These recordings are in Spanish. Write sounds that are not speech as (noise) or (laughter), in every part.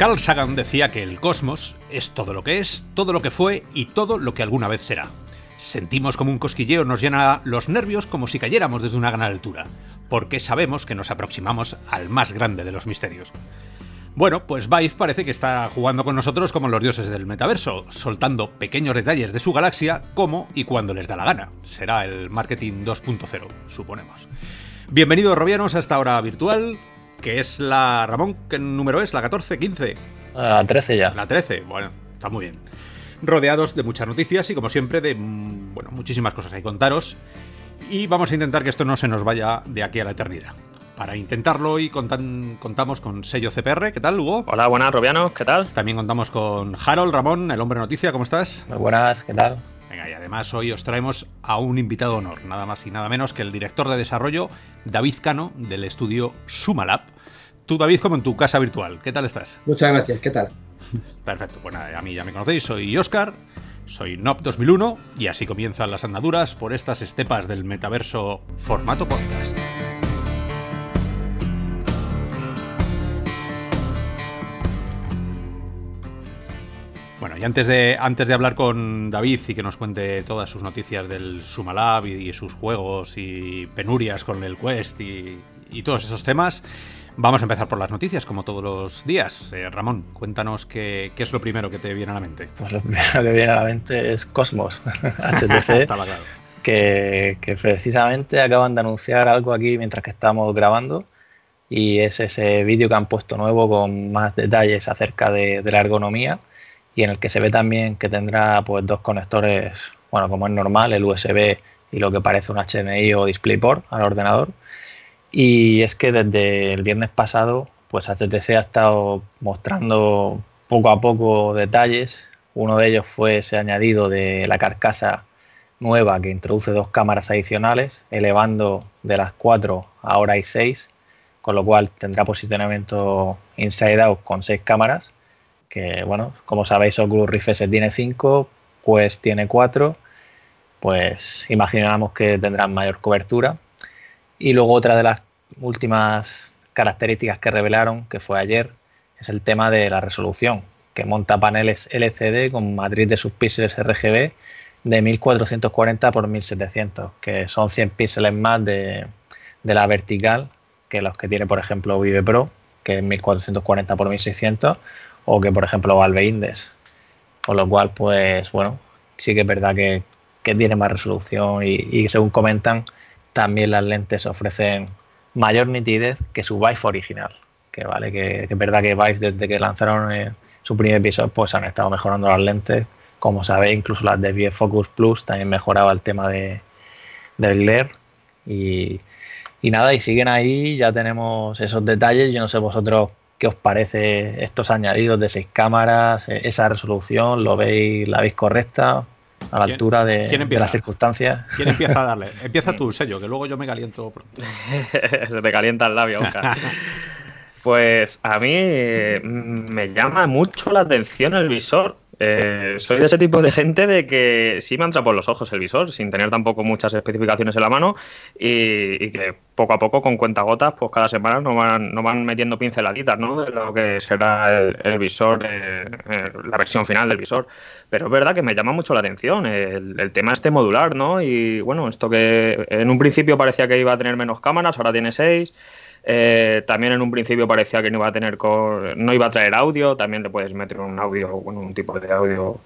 Carl Sagan decía que el cosmos es todo lo que es, todo lo que fue y todo lo que alguna vez será. Sentimos como un cosquilleo nos llena los nervios como si cayéramos desde una gran altura, porque sabemos que nos aproximamos al más grande de los misterios. Bueno, pues Vive parece que está jugando con nosotros como los dioses del metaverso, soltando pequeños detalles de su galaxia como y cuando les da la gana. Será el marketing 2.0, suponemos. Bienvenidos, Robianos, a esta hora virtual, que es la. Ramón, ¿qué número es? ¿La 14, 15? La 13 ya. La 13, bueno, está muy bien. Rodeados de muchas noticias y, como siempre, de mm, bueno, muchísimas cosas que contaros. Y vamos a intentar que esto no se nos vaya de aquí a la eternidad. Para intentarlo hoy contamos con sello CPR. ¿Qué tal, Hugo? Hola, buenas, Robianos. ¿Qué tal? También contamos con Harold Ramón, el hombre noticia. ¿Cómo estás? Muy buenas, ¿qué tal? Venga, y además hoy os traemos a un invitado de honor, nada más y nada menos que el director de desarrollo, David Cano, del estudio Sumalab. Tú, David, como en tu casa virtual. ¿Qué tal estás? Muchas gracias, ¿qué tal? Perfecto, bueno, a mí ya me conocéis, soy Oscar, soy NOP 2001 y así comienzan las andaduras por estas estepas del metaverso formato podcast. Bueno, y antes de, antes de hablar con David y que nos cuente todas sus noticias del Sumalab y, sus juegos y penurias con el Quest y, y, todos esos temas, vamos a empezar por las noticias, como todos los días. Eh, Ramón, cuéntanos qué, qué, es lo primero que te viene a la mente. Pues lo primero que viene a la mente es Cosmos, (laughs) HTC. (laughs) claro. que, que precisamente acaban de anunciar algo aquí mientras que estamos grabando y es ese vídeo que han puesto nuevo con más detalles acerca de, de la ergonomía y en el que se ve también que tendrá pues dos conectores, bueno, como es normal, el USB y lo que parece un HDMI o DisplayPort al ordenador. Y es que desde el viernes pasado, pues HTC ha estado mostrando poco a poco detalles. Uno de ellos fue ese añadido de la carcasa nueva que introduce dos cámaras adicionales, elevando de las 4 a ahora hay 6, con lo cual tendrá posicionamiento inside out con 6 cámaras que bueno, como sabéis Oculus Rift S tiene 5, pues tiene 4, pues imaginamos que tendrán mayor cobertura. Y luego otra de las últimas características que revelaron, que fue ayer, es el tema de la resolución, que monta paneles LCD con matriz de sus píxeles RGB de 1440 x 1700, que son 100 píxeles más de, de, la vertical que los que tiene, por ejemplo, Vive Pro, que es 1440 x 1600, o que, por ejemplo, Valve Index. Con lo cual, pues bueno, sí que es verdad que, que tiene más resolución y, y, según comentan, también las lentes ofrecen mayor nitidez que su Vive original. Que vale, que, es verdad que Vive desde que lanzaron eh, su primer episodio, pues han estado mejorando las lentes. Como sabéis, incluso las de VF Focus Plus también mejoraba el tema de, del glare. Y, y nada, y siguen ahí, ya tenemos esos detalles. Yo no sé vosotros ¿Qué os parece estos añadidos de seis cámaras, eh, esa resolución? ¿Lo veis, la veis correcta? A la altura de, de, las circunstancias. ¿Quién empieza a darle? (laughs) Empieza tú, sello, que luego yo me caliento pronto. (laughs) Se te calienta el labio, Oscar. (laughs) pues a mí mm, me llama mucho la atención el visor. Eh, soy de ese tipo de gente de que sí me entra por los ojos el visor, sin tener tampoco muchas especificaciones en la mano y, y que poco a poco, con cuentagotas, pues cada semana nos van, nos van metiendo pinceladitas ¿no? de lo que será el, visor, eh, eh, la versión final del visor. Pero es verdad que me llama mucho la atención el, el, tema este modular, ¿no? Y bueno, esto que en un principio parecía que iba a tener menos cámaras, ahora tiene seis. Eh, también en un principio parecía que no iba a tener no iba a traer audio, también le puedes meter un audio, bueno, un tipo de audio.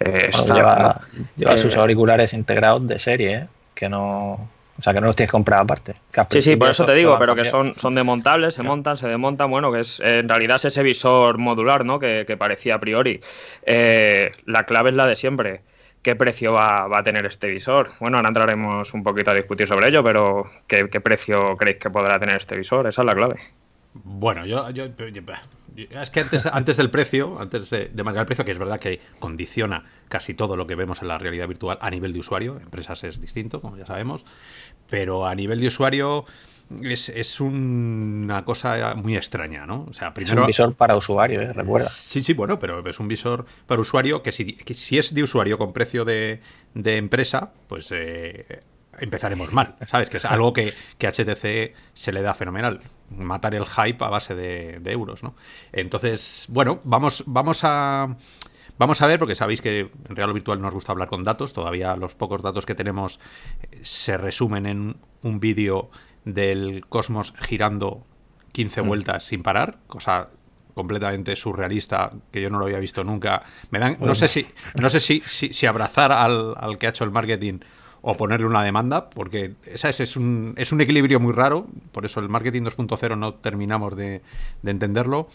Eh, bueno, lleva, lleva sus auriculares integrados de serie, ¿eh? que no. O sea, que no los tienes comprado aparte. Sí, sí, por eso te digo, pero que son, son demontables, se montan, se desmontan. Bueno, que es en realidad es ese visor modular, ¿no? Que, que parecía a priori. Eh, la clave es la de siempre qué precio va, a tener este visor. Bueno, ahora entraremos un poquito a discutir sobre ello, pero ¿qué, precio creéis que podrá tener este visor? Esa es la clave. Bueno, yo, es que antes, antes del precio, antes de, de marcar el precio, que es verdad que condiciona casi todo lo que vemos en la realidad virtual a nivel de usuario, empresas es distinto, como ya sabemos, pero a nivel de usuario es, es, una cosa muy extraña, ¿no? O sea, primero, es un visor para usuario, ¿eh? recuerda. Sí, sí, bueno, pero es un visor para usuario que si, que si es de usuario con precio de, de empresa, pues eh, empezaremos mal, ¿sabes? Que es algo que, que HTC se le da fenomenal. Matar el hype a base de, euros, ¿no? Entonces, bueno, vamos, vamos a. Vamos a ver, porque sabéis que en Real Virtual nos gusta hablar con datos. Todavía los pocos datos que tenemos eh, se resumen en un vídeo del Cosmos girando 15 mm. vueltas sin parar, cosa completamente surrealista que yo no lo había visto nunca. Me dan, no sé si, no sé si, si, abrazar al, al, que ha hecho el marketing o ponerle una demanda, porque esa es, un, es un equilibrio muy raro, por eso el marketing 2.0 no terminamos de, entenderlo.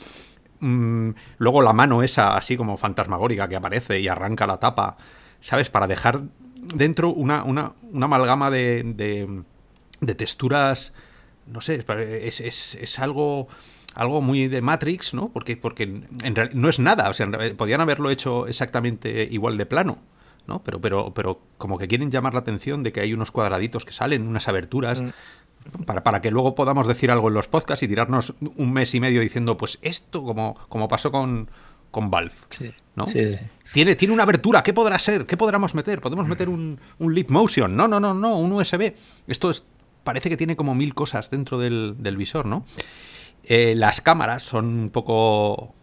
Mm, luego la mano esa así como fantasmagórica que aparece y arranca la tapa, ¿sabes? Para dejar dentro una, una, una amalgama de, de, texturas, no sé, es, es, es algo algo muy de Matrix, ¿no? Porque, porque en realidad no es nada, o sea, podían haberlo hecho exactamente igual de plano. ¿no? Pero, pero, pero como que quieren llamar la atención de que hay unos cuadraditos que salen, unas aberturas, mm. para, para, que luego podamos decir algo en los podcasts y tirarnos un mes y medio diciendo, pues esto, como, como pasó con, con Valve. ¿no? Tiene, tiene una abertura, ¿qué podrá ser? ¿Qué podremos meter? ¿Podemos meter un, un Leap Motion? No, no, no, no, un USB. Esto es, parece que tiene como mil cosas dentro del, visor, ¿no? Eh, las cámaras son un poco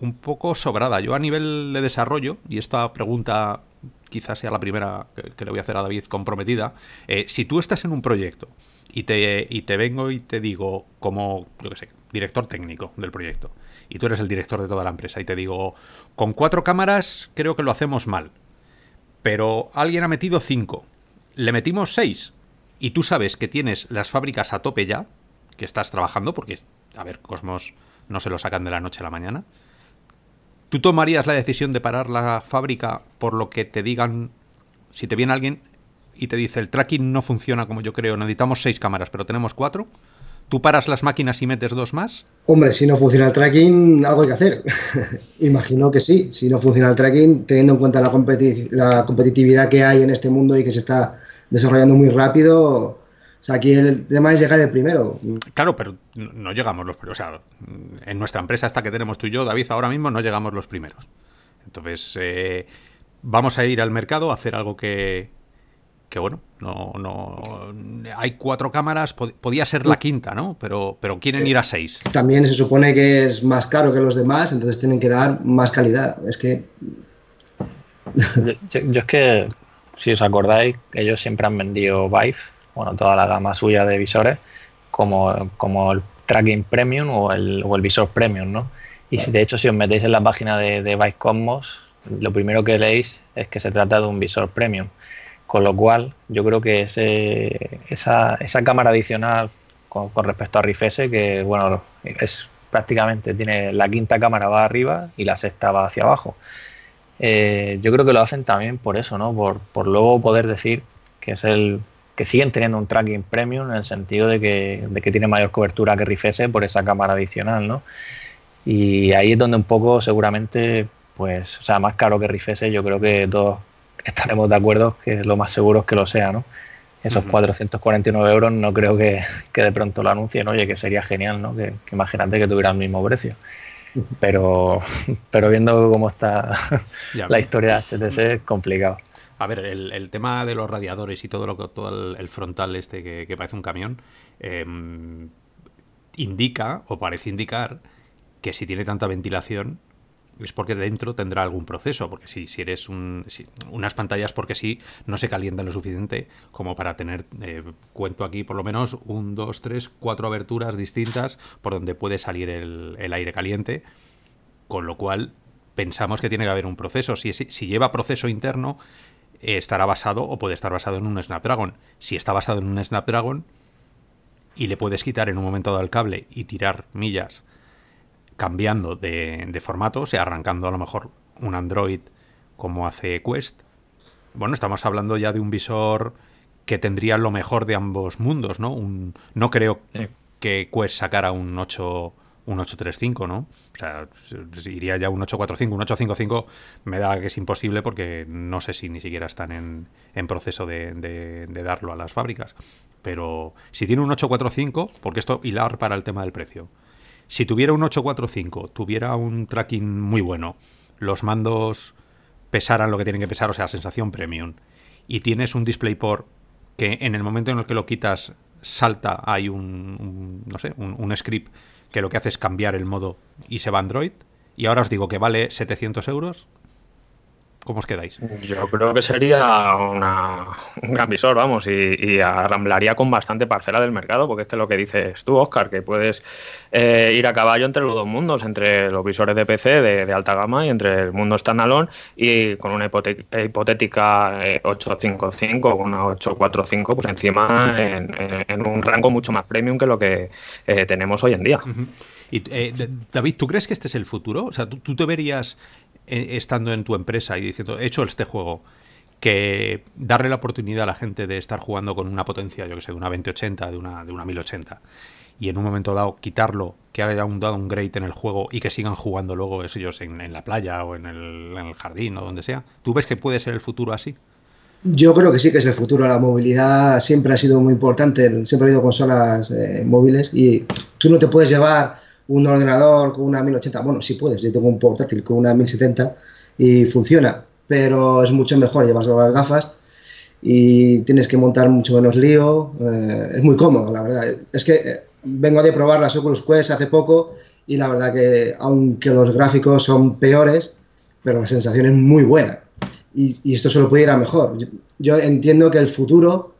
un poco sobrada. Yo a nivel de desarrollo, y esta pregunta quizás sea la primera que, le voy a hacer a David comprometida, eh, si tú estás en un proyecto y te, y te vengo y te digo como, yo qué sé, director técnico del proyecto, y tú eres el director de toda la empresa, y te digo, con cuatro cámaras creo que lo hacemos mal, pero alguien ha metido cinco, le metimos seis, y tú sabes que tienes las fábricas a tope ya, que estás trabajando, porque, a ver, Cosmos no se lo sacan de la noche a la mañana, ¿Tú tomarías la decisión de parar la fábrica por lo que te digan, si te viene alguien y te dice el tracking no funciona como yo creo, necesitamos seis cámaras, pero tenemos cuatro? ¿Tú paras las máquinas y metes dos más? Hombre, si no funciona el tracking, algo hay que hacer. (laughs) Imagino que sí. Si no funciona el tracking, teniendo en cuenta la, la competitividad que hay en este mundo y que se está desarrollando muy rápido, o sea, aquí el tema es llegar el primero. Claro, pero no llegamos los primeros. O sea, en nuestra empresa esta que tenemos tú y yo, David, ahora mismo no llegamos los primeros. Entonces, eh, vamos a ir al mercado a hacer algo que, que bueno, no, no hay cuatro cámaras, podía ser la quinta, ¿no? Pero, pero quieren ir a seis. También se supone que es más caro que los demás, entonces tienen que dar más calidad. Es que. yo es que, si os acordáis, ellos siempre han vendido Vive bueno, toda la gama suya de visores, como, como el tracking premium o el, o el visor premium, ¿no? Y si de hecho, si os metéis en la página de, de Vice Cosmos, lo primero que leéis es que se trata de un visor premium. Con lo cual, yo creo que ese, esa, esa cámara adicional con, respecto a RIFS, que bueno, es prácticamente tiene la quinta cámara va arriba y la sexta va hacia abajo. Eh, yo creo que lo hacen también por eso, ¿no? Por, por luego poder decir que es el que siguen teniendo un tracking premium en el sentido de que, tiene mayor cobertura que Rifese por esa cámara adicional, ¿no? Y ahí es donde un poco seguramente, pues, o sea, más caro que Rifese, yo creo que todos estaremos de acuerdo que lo más seguro es que lo sea, ¿no? Esos 449 euros no creo que, de pronto lo anuncien, oye, que sería genial, ¿no? Que, imagínate que tuviera el mismo precio. Pero, pero viendo cómo está la historia de HTC es complicado. A ver, el, tema de los radiadores y todo lo que todo el, frontal este que, parece un camión em, indica o parece indicar que si tiene tanta ventilación es porque dentro tendrá algún proceso, porque si, si eres un, unas pantallas porque sí no se calientan lo suficiente como para tener, eh, cuento aquí por lo menos un, dos, tres, cuatro aberturas distintas por donde puede salir el, aire caliente, con lo cual pensamos que tiene que haber un proceso. Si, si lleva proceso interno, estará basado o puede estar basado en un Snapdragon. Si está basado en un Snapdragon y le puedes quitar en un momento dado el cable y tirar millas cambiando de, formato, o sea, arrancando a lo mejor un Android como hace Quest, bueno, estamos hablando ya de un visor que tendría lo mejor de ambos mundos, ¿no? Un, no creo que Quest sacara un 8 un 835, ¿no? O sea, iría ya un 845, un 855 me da que es imposible porque no sé si ni siquiera están en, proceso de, darlo a las fábricas. Pero si tiene un 845, porque esto hilar para el tema del precio. Si tuviera un 845, tuviera un tracking muy bueno, los mandos pesaran lo que tienen que pesar, o sea, sensación premium, y tienes un DisplayPort que en el momento en el que lo quitas salta, hay un, no sé, un, script que lo que hace es cambiar el modo y se va Android. Y ahora os digo que vale 700 euros. ¿Cómo os quedáis? Yo creo que sería un gran visor, vamos, y, arramblaría con bastante parcela del mercado, porque este es lo que dices tú, Oscar, que puedes eh, ir a caballo entre los dos mundos, entre los visores de PC de, alta gama y entre el mundo standalone, y con una hipotética 855 o una 845, pues encima en, un rango mucho más premium que lo que eh, tenemos hoy en día. Y, eh, David, ¿tú crees que este es el futuro? O sea, ¿tú, te verías eh, estando en tu empresa y diciendo, he hecho este juego, que darle la oportunidad a la gente de estar jugando con una potencia, yo que sé, de una 2080, de una, de una 1080, y en un momento dado quitarlo, que haya un downgrade en el juego y que sigan jugando luego ellos en, en la playa o en el, en el, jardín o donde sea. ¿Tú ves que puede ser el futuro así? Yo creo que sí que es el futuro. La movilidad siempre ha sido muy importante. Siempre ha habido consolas eh, móviles y tú no te puedes llevar un ordenador con una 1080, bueno, sí puedes, yo tengo un portátil con una 1070 y funciona, pero es mucho mejor llevar las gafas y tienes que montar mucho menos lío, eh, es muy cómodo, la verdad. Es que eh, vengo de probar las Oculus Quest hace poco y la verdad que aunque los gráficos son peores, pero la sensación es muy buena y, esto solo puede ir a mejor. yo entiendo que el futuro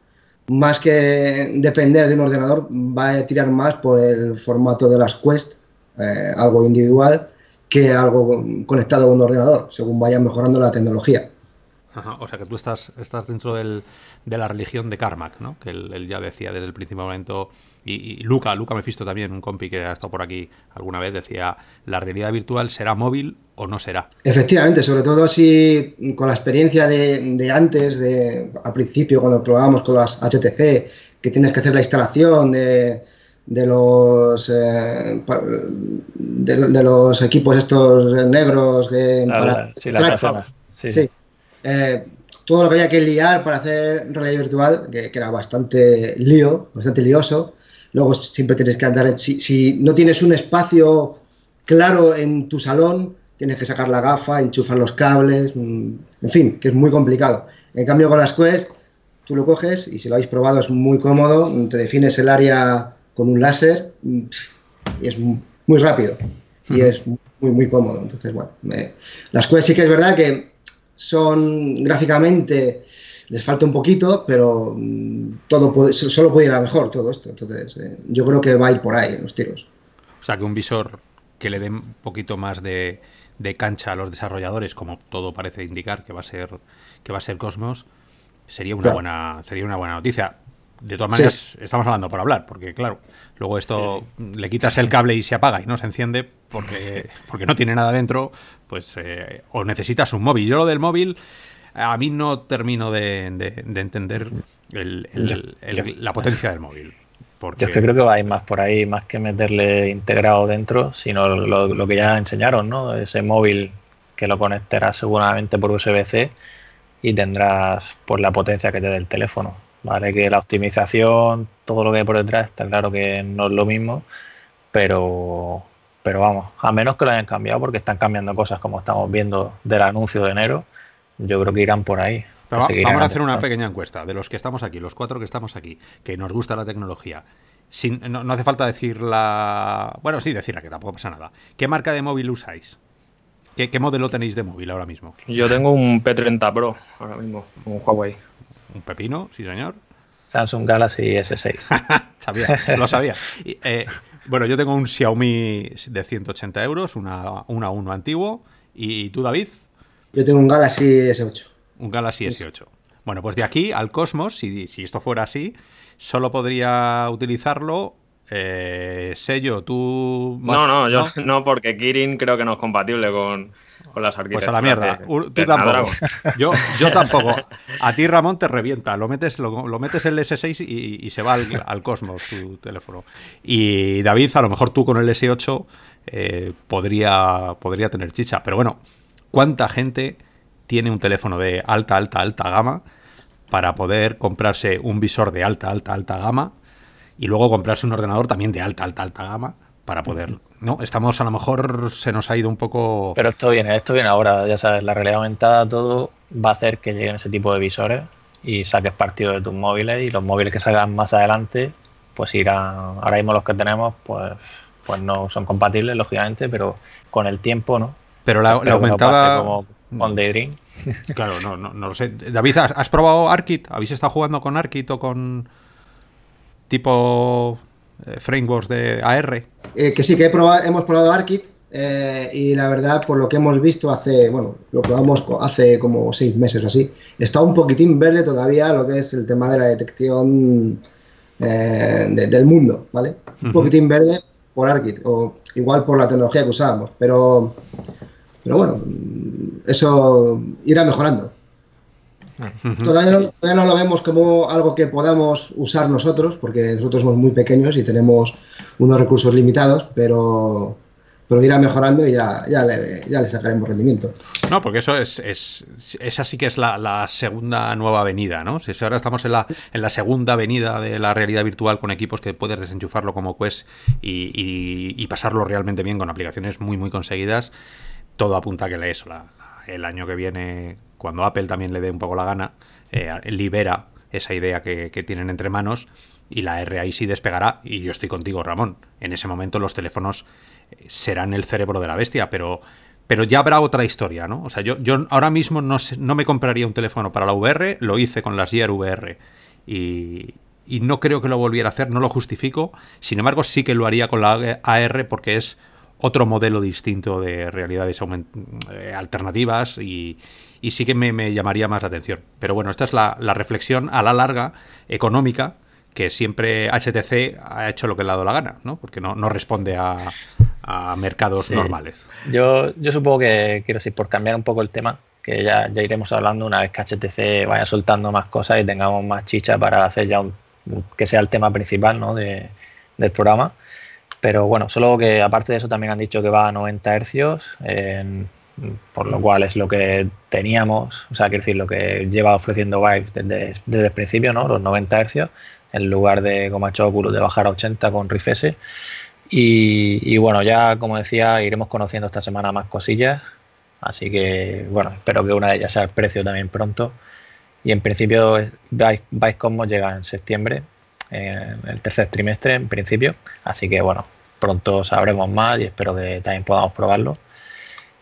más que depender de un ordenador, va a tirar más por el formato de las Quest eh, algo individual que algo conectado a un ordenador, según vaya mejorando la tecnología. o sea que tú estás, estás dentro del, de la religión de Carmack, ¿no? Que él, ya decía desde el principio momento. Y, Luca, Luca Mefisto también, un compi que ha estado por aquí alguna vez, decía: ¿la realidad virtual será móvil o no será? Efectivamente, sobre todo si con la experiencia de, antes, de al principio, cuando probábamos con las HTC, que tienes que hacer la instalación de de los eh, de, los equipos estos negros que para sí, sí, sí. Eh, todo lo que había que liar para hacer realidad virtual que, era bastante lío bastante lioso. Luego siempre tienes que andar si, si, no tienes un espacio claro en tu salón tienes que sacar la gafa enchufar los cables mm, en fin que es muy complicado. En cambio con las Quest tú lo coges y si lo habéis probado es muy cómodo te defines el área con un láser y es muy rápido y es muy, muy cómodo. Entonces, bueno, las cosas sí que es verdad que son gráficamente, les falta un poquito, pero mm, todo puede, solo puede ir a mejor todo esto. Entonces, eh, yo creo que va a ir por ahí en los tiros. O sea, que un visor que le dé un poquito más de, de cancha a los desarrolladores, como todo parece indicar que va a ser que va a ser Cosmos, sería una buena sería una buena noticia de todas maneras, estamos hablando por hablar, porque claro, luego esto le quitas el cable y se apaga y no se enciende porque, (laughs) porque no tiene nada dentro, pues eh, o necesitas un móvil. Yo lo del móvil, a mí no termino de, entender la potencia del móvil. Porque... Yo es que creo que va a ir más por ahí, más que meterle integrado dentro, sino lo, que ya enseñaron, ¿no? Ese móvil que lo conectarás seguramente por USB-C y tendrás por la potencia que te dé el teléfono ¿vale? Que la optimización, todo lo que hay por detrás, está claro que no es lo mismo, pero, pero vamos, a menos que lo hayan cambiado porque están cambiando cosas como estamos viendo del anuncio de enero, yo creo que irán por ahí. vamos a hacer una pequeña encuesta de los que estamos aquí, los cuatro que estamos aquí, que nos gusta la tecnología. Sin, no, hace falta decir la. Bueno, sí, decirla, que tampoco pasa nada. ¿Qué marca de móvil usáis? ¿Qué, ¿Qué, modelo tenéis de móvil ahora mismo? Yo tengo un P30 Pro ahora mismo, un Huawei. Un pepino, sí señor. Samsung Galaxy S6. (laughs) sabía, lo sabía. Eh, bueno, yo tengo un Xiaomi de 180 euros, una, una 1 antiguo. ¿Y tú, David? Yo tengo un Galaxy S8. Un Galaxy S8. Bueno, pues de aquí al Cosmos, si, si esto fuera así, solo podría utilizarlo eh, sello, tú... no, no, yo (laughs) no, porque Kirin creo que no es compatible con, las Pues a la mierda. Tú tampoco. (laughs) Yo, yo tampoco. A ti, Ramón, te revienta. Lo metes, lo, metes el S6 y, se va al, cosmos tu teléfono. Y David, a lo mejor tú con el S8 eh, podría, podría tener chicha. Pero bueno, ¿cuánta gente tiene un teléfono de alta, alta, alta gama para poder comprarse un visor de alta, alta, alta gama y luego comprarse un ordenador también de alta, alta, alta gama para poder no, estamos a lo mejor se nos ha ido un poco. Pero esto viene, esto viene ahora, ya sabes, la realidad aumentada, todo va a hacer que lleguen ese tipo de visores y saques partido de tus móviles y los móviles que salgan más adelante, pues irán, ahora mismo los que tenemos, pues, pues no son compatibles, lógicamente, pero con el tiempo, ¿no? Pero la, aumentada... como con Daydream. (laughs) Claro, no, no, no, lo sé. David, ¿has, probado ARKit? ¿Habéis estado jugando con ARKit o con tipo frameworks de AR? Eh, que sí, que hemos probado ARKit eh, y la verdad, por lo que hemos visto hace, bueno, lo probamos hace como seis meses o así, está un poquitín verde todavía lo que es el tema de la detección del mundo, ¿vale? Un poquitín verde por ARKit o igual por la tecnología que usábamos, pero, pero bueno, eso irá mejorando. Todavía no, lo vemos como algo que podamos usar nosotros, porque nosotros somos muy pequeños y tenemos unos recursos limitados, pero, pero irá mejorando y ya, ya, le, ya le sacaremos rendimiento. No, porque eso es, es esa sí que es la, segunda nueva avenida, ¿no? Si ahora estamos en la, en la segunda avenida de la realidad virtual con equipos que puedes desenchufarlo como Quest y, y, pasarlo realmente bien con aplicaciones muy, muy conseguidas, todo apunta a que eso, la, el año que viene, cuando Apple también le dé un poco la gana, eh, libera esa idea que, tienen entre manos y la RAI sí despegará. Y yo estoy contigo, Ramón. En ese momento los teléfonos eh, serán el cerebro de la bestia, pero, pero ya habrá otra historia, ¿no? O sea, yo, yo ahora mismo no, no me compraría un teléfono para la VR, lo hice con las Gear VR y, y no creo que lo volviera a hacer, no lo justifico. Sin embargo, sí que lo haría con la AR porque es otro modelo distinto de realidades eh, alternativas y, sí que me, llamaría más la atención. Pero bueno, esta es la, reflexión a la larga económica que siempre HTC ha hecho lo que le ha dado la gana, ¿no? porque no, responde a, mercados normales. Yo, yo supongo que, quiero decir, por cambiar un poco el tema, que ya, ya iremos hablando una vez que HTC vaya soltando más cosas y tengamos más chicha para hacer ya un, que sea el tema principal ¿no? de, del programa. Pero bueno, solo que aparte de eso también han dicho que va a 90 Hz, por lo cual es lo que teníamos, o sea, quiero decir, lo que lleva ofreciendo Vive desde, desde el principio, ¿no? Los 90 Hz, en lugar de, como ha hecho Oculus, de bajar a 80 con Rift. Y, bueno, ya como decía, iremos conociendo esta semana más cosillas. Así que, bueno, espero que una de ellas sea el precio también pronto. Y en principio, Vive Cosmos llega en septiembre, en el tercer trimestre en principio. Así que bueno, pronto sabremos más y espero que también podamos probarlo.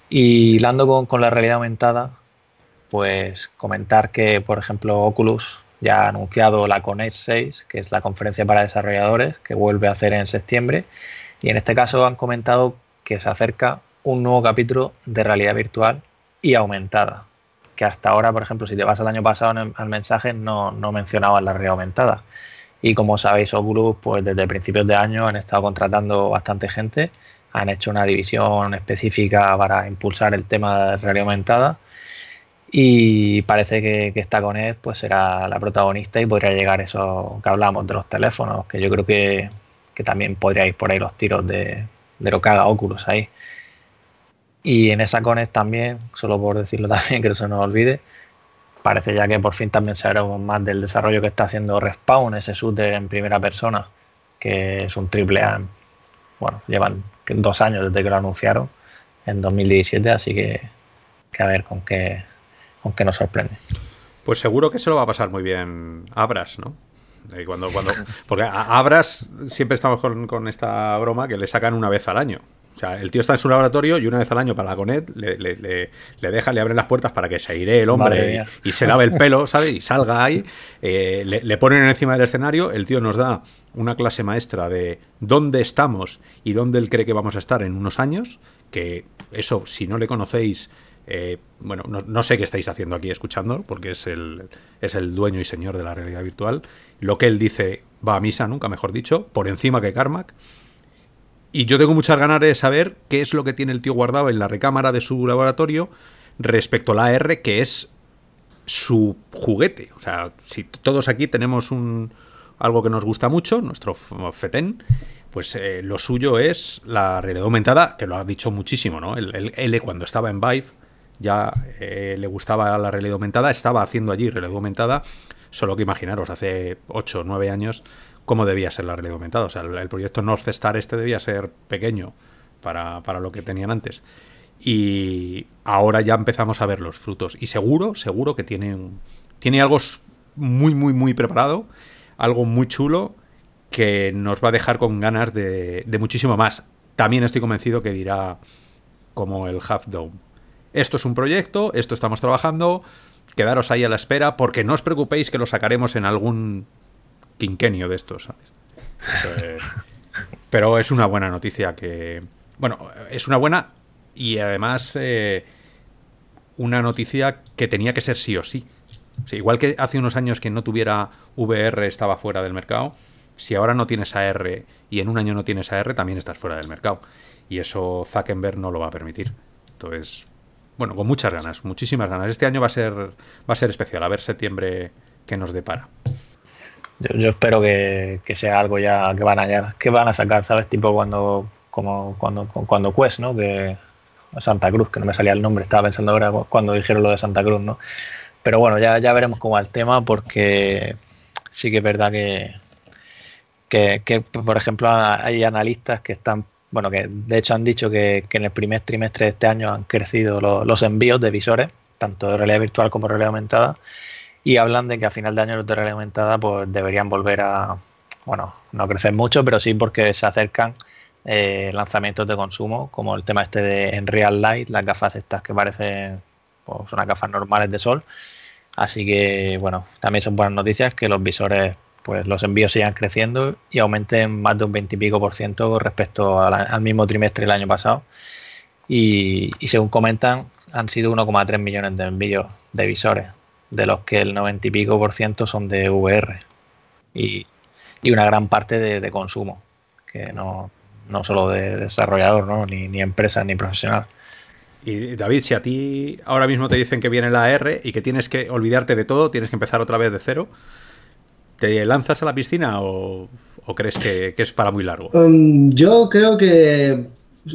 Y hilando con, la realidad aumentada, pues comentar que, por ejemplo, Oculus ya ha anunciado la Connect 6, que es la conferencia para desarrolladores, que vuelve a hacer en septiembre. Y en este caso han comentado que se acerca un nuevo capítulo de realidad virtual y aumentada. Que hasta ahora, por ejemplo, si te vas al año pasado al mensaje, no, no mencionaban la realidad aumentada. Y como sabéis, Oculus, pues desde principios de año han estado contratando bastante gente, han hecho una división específica para impulsar el tema de realidad aumentada y parece que, que esta Connect pues será la protagonista y podría llegar eso que hablamos de los teléfonos, que yo creo que, que también podría ir por ahí los tiros de, de lo que haga Oculus ahí. Y en esa Connect también, solo por decirlo (laughs) también, que no se nos olvide, parece ya que por fin también sabremos más del desarrollo que está haciendo Respawn, ese shooter en primera persona, que es un triple A. Bueno, llevan dos años desde que lo anunciaron, en 2017, así que, que a ver con qué, con qué nos sorprende. Pues seguro que se lo va a pasar muy bien Abras, ¿no? Cuando, cuando, porque a Abras siempre estamos con, con esta broma que le sacan una vez al año. O sea, el tío está en su laboratorio y una vez al año para la CONET le, le, le, le dejan, le abren las puertas para que se aire el hombre y, se lave el pelo, ¿sabes? Y salga ahí. Eh, le, ponen encima del escenario. El tío nos da una clase maestra de dónde estamos y dónde él cree que vamos a estar en unos años. Que eso, si no le conocéis, eh, bueno, no, sé qué estáis haciendo aquí escuchando, porque es el, es el dueño y señor de la realidad virtual. Lo que él dice va a misa, nunca mejor dicho, por encima que Carmack. Y yo tengo muchas ganas de saber qué es lo que tiene el tío guardado en la recámara de su laboratorio respecto a la AR, que es su juguete. O sea, si todos aquí tenemos un, algo que nos gusta mucho, nuestro FETEN, pues eh, lo suyo es la realidad aumentada, que lo ha dicho muchísimo, ¿no? El, L cuando estaba en Vive ya eh, le gustaba la realidad aumentada, estaba haciendo allí realidad aumentada, solo que imaginaros, hace 8 o 9 años cómo debía ser la realidad aumentada. O sea, el, proyecto North Star este debía ser pequeño para, lo que tenían antes. Y ahora ya empezamos a ver los frutos. Y seguro, seguro que tiene, tiene algo muy, muy, muy preparado, algo muy chulo que nos va a dejar con ganas de, muchísimo más. También estoy convencido que dirá como el Half Dome. Esto es un proyecto, esto estamos trabajando, quedaros ahí a la espera, porque no os preocupéis que lo sacaremos en algún quinquenio de estos, pero es una buena noticia que... Bueno, es una buena y además eh, una noticia que tenía que ser sí o sí. igual que hace unos años que no tuviera VR estaba fuera del mercado, si ahora no tienes AR y en un año no tienes AR, también estás fuera del mercado. Y eso Zuckerberg no lo va a permitir. Entonces, bueno, con muchas ganas, muchísimas ganas. Este año va a ser, va a ser especial, a ver septiembre qué nos depara. Yo, espero que, sea algo ya que van a que van a sacar, ¿sabes? Tipo cuando como cuando cuando Quest, ¿no? Que Santa Cruz, que no me salía el nombre, estaba pensando ahora cuando dijeron lo de Santa Cruz, ¿no? Pero bueno, ya, ya veremos cómo va el tema porque sí que es verdad que, que, por ejemplo, hay analistas que están, bueno, que de hecho han dicho que, en el primer trimestre de este año han crecido los envíos de visores, tanto de realidad virtual como realidad aumentada, y hablan de que a final de año los de realidad aumentada pues deberían volver a, bueno, no crecer mucho, pero sí porque se acercan eh, lanzamientos de consumo, como el tema este de en Real Light, las gafas estas que parecen pues, unas gafas normales de sol. Así que, bueno, también son buenas noticias que los visores pues los envíos sigan creciendo y aumenten más de un 20 y pico por ciento respecto al, mismo trimestre del año pasado. Y, según comentan, han sido 1,3 millones de envíos de visores, de los que el 90 y pico por ciento son de VR y, una gran parte de, consumo, que no, no solo de desarrollador, ¿no? ni, ni empresa ni profesional. Y David, si a ti ahora mismo te dicen que viene la AR y que tienes que olvidarte de todo, tienes que empezar otra vez de cero, ¿Te lanzas a la piscina o, crees que, es para muy largo? Um, yo creo que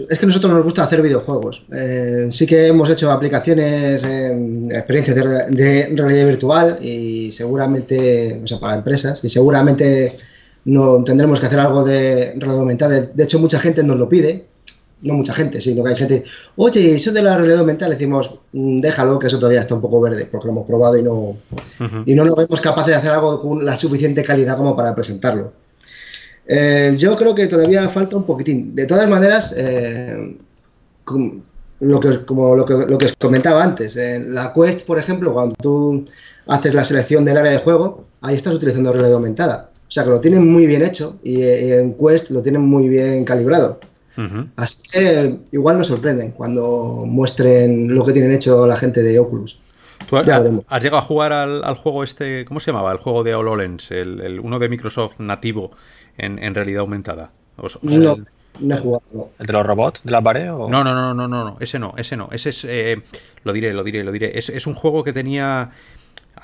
es que a nosotros nos gusta hacer videojuegos. Eh, sí que hemos hecho aplicaciones, experiencias de, realidad virtual y seguramente, o sea, para empresas, y seguramente no tendremos que hacer algo de realidad aumentada. De hecho, mucha gente nos lo pide no mucha gente, sino que hay gente, oye, eso de la realidad aumentada, le decimos, mm, déjalo, que eso todavía está un poco verde, porque lo hemos probado y no, y no nos vemos capaces de hacer algo con la suficiente calidad como para presentarlo. Eh, yo creo que todavía falta un poquitín. De todas maneras, eh, lo, que, como lo que, lo que os comentaba antes, en la Quest, por ejemplo, cuando tú haces la selección del área de juego, ahí estás utilizando realidad aumentada. O sea que lo tienen muy bien hecho y eh, en Quest lo tienen muy bien calibrado. Así que igual nos sorprenden cuando muestren lo que tienen hecho la gente de Oculus. ¿Tú has, llegado a jugar al, juego este, ¿cómo se llamaba? El juego de HoloLens, el, uno de Microsoft nativo en, realidad aumentada. no, no he jugado. ¿El de los robots de la pared? No, no, no, no, no, ese no, ese no. Ese es, eh, lo diré, lo diré, lo diré. Es, un juego que tenía,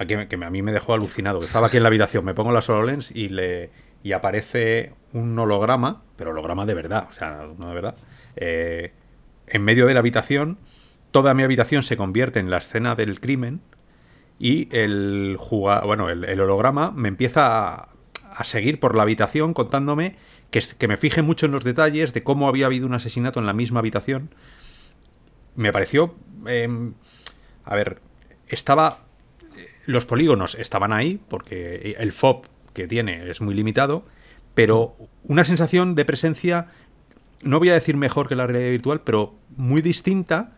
que, que, a mí me dejó alucinado. Estaba aquí en la habitación, me pongo las HoloLens y le y aparece un holograma, pero holograma de verdad, o sea, no de verdad, eh, en medio de la habitación, toda mi habitación se convierte en la escena del crimen y el, bueno, el, holograma me empieza a, seguir por la habitación contándome que, que, me fije mucho en los detalles de cómo había habido un asesinato en la misma habitación. Me pareció... Em, a ver, estaba... Los polígonos estaban ahí, porque el FOB que tiene es muy limitado, pero una sensación de presencia, no voy a decir mejor que la realidad virtual, pero muy distinta,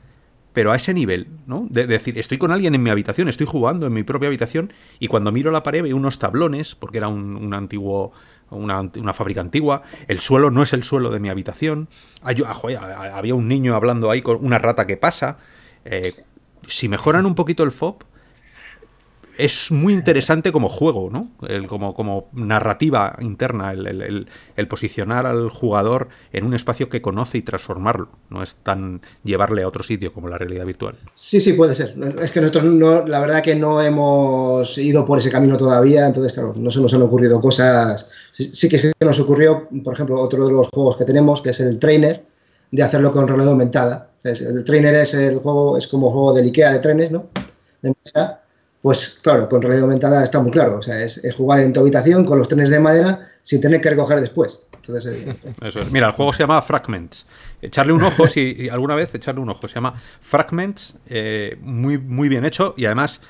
pero a ese nivel, ¿no? De, decir, estoy con alguien en mi habitación, estoy jugando en mi propia habitación y cuando miro la pared veo unos tablones, porque era un, antiguo, una, fábrica antigua, el suelo no es el suelo de mi habitación, ah, había un niño hablando ahí con una rata que pasa. Eh, si mejoran un poquito el FOB, es muy interesante como juego, ¿no? El, como, como narrativa interna, el, posicionar al jugador en un espacio que conoce y transformarlo. No es tan llevarle a otro sitio como la realidad virtual. Sí, sí, puede ser. Es que nosotros, no, la verdad que no hemos ido por ese camino todavía, entonces, claro, no se nos han ocurrido cosas. Sí que nos ocurrió, por ejemplo, otro de los juegos que tenemos, que es el Trainer, de hacerlo con realidad aumentada. El Trainer es el juego, es como juego del Ikea de trenes, ¿no? De pues claro, con realidad aumentada está muy claro. O sea, es, jugar en tu habitación con los trenes de madera sin tener que recoger después. Entonces, eh, (laughs) Eso es. Mira, el juego se llama Fragments. Echarle un ojo, si alguna vez echarle un ojo. Se llama Fragments, eh, muy, muy bien hecho y además,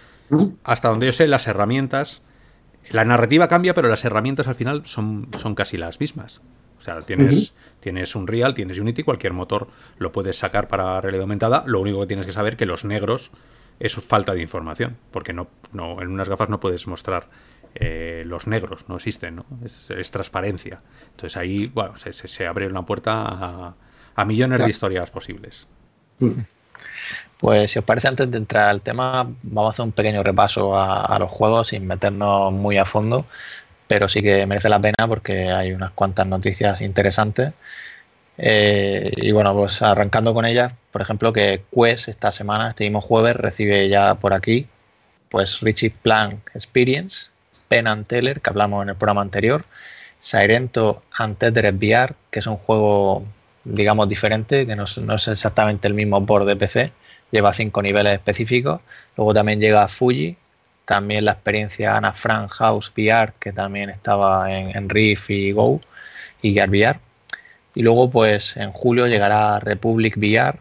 hasta donde yo sé, las herramientas La narrativa cambia, pero las herramientas al final son, son casi las mismas. O sea, tienes, tienes un Real, tienes Unity, cualquier motor lo puedes sacar para realidad aumentada. Lo único que tienes que saber es que los negros es falta de información, porque no, no en unas gafas no puedes mostrar eh, los negros, no existen, ¿no? Es, transparencia. Entonces ahí bueno, se, abre una puerta a, millones de historias posibles. Pues si os parece, antes de entrar al tema, vamos a hacer un pequeño repaso a, los juegos sin meternos muy a fondo, pero sí que merece la pena porque hay unas cuantas noticias interesantes. Eh, y bueno, pues arrancando con ellas, por ejemplo, que Quest esta semana, este mismo jueves, recibe ya por aquí, pues Richie Plank Experience, Pen and Teller, que hablamos en el programa anterior, Sirento and Tether VR, que es un juego, digamos, diferente, que no es, exactamente el mismo board de PC, lleva cinco niveles específicos. Luego también llega Fuji, también la experiencia Ana Frank House VR, que también estaba en, Rift y Go y Gear VR. Y luego, pues en julio llegará Republic VR,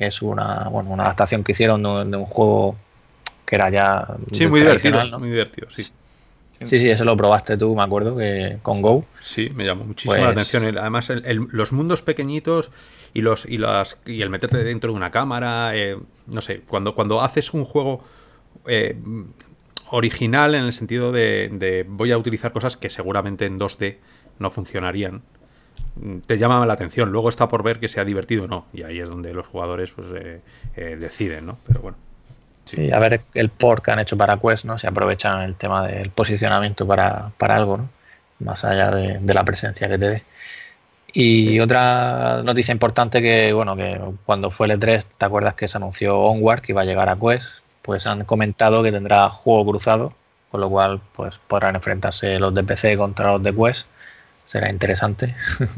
que es una, bueno, una adaptación que hicieron de, un juego que era ya. Sí, muy divertido, muy divertido, sí. Sí, sí, eso lo probaste tú, me acuerdo, que con Go. Sí, me llamó muchísimo la pues atención. Además, los mundos pequeñitos y los y las y el meterte dentro de una cámara, eh, no sé, cuando, cuando haces un juego eh, original en el sentido de, voy a utilizar cosas que seguramente en 2D no funcionarían, te llama la atención. Luego está por ver que sea divertido o no. Y ahí es donde los jugadores pues eh, deciden, ¿no? Pero bueno. Sí, a ver el port que han hecho para Quest, ¿no? Se aprovechan el tema del posicionamiento para, algo, ¿no? Más allá de, la presencia que te dé. Y otra noticia importante que, bueno, que cuando fue el E3, ¿te acuerdas que se anunció Onward que iba a llegar a Quest? Pues han comentado que tendrá juego cruzado, con lo cual pues podrán enfrentarse los de PC contra los de Quest. Será interesante. (laughs)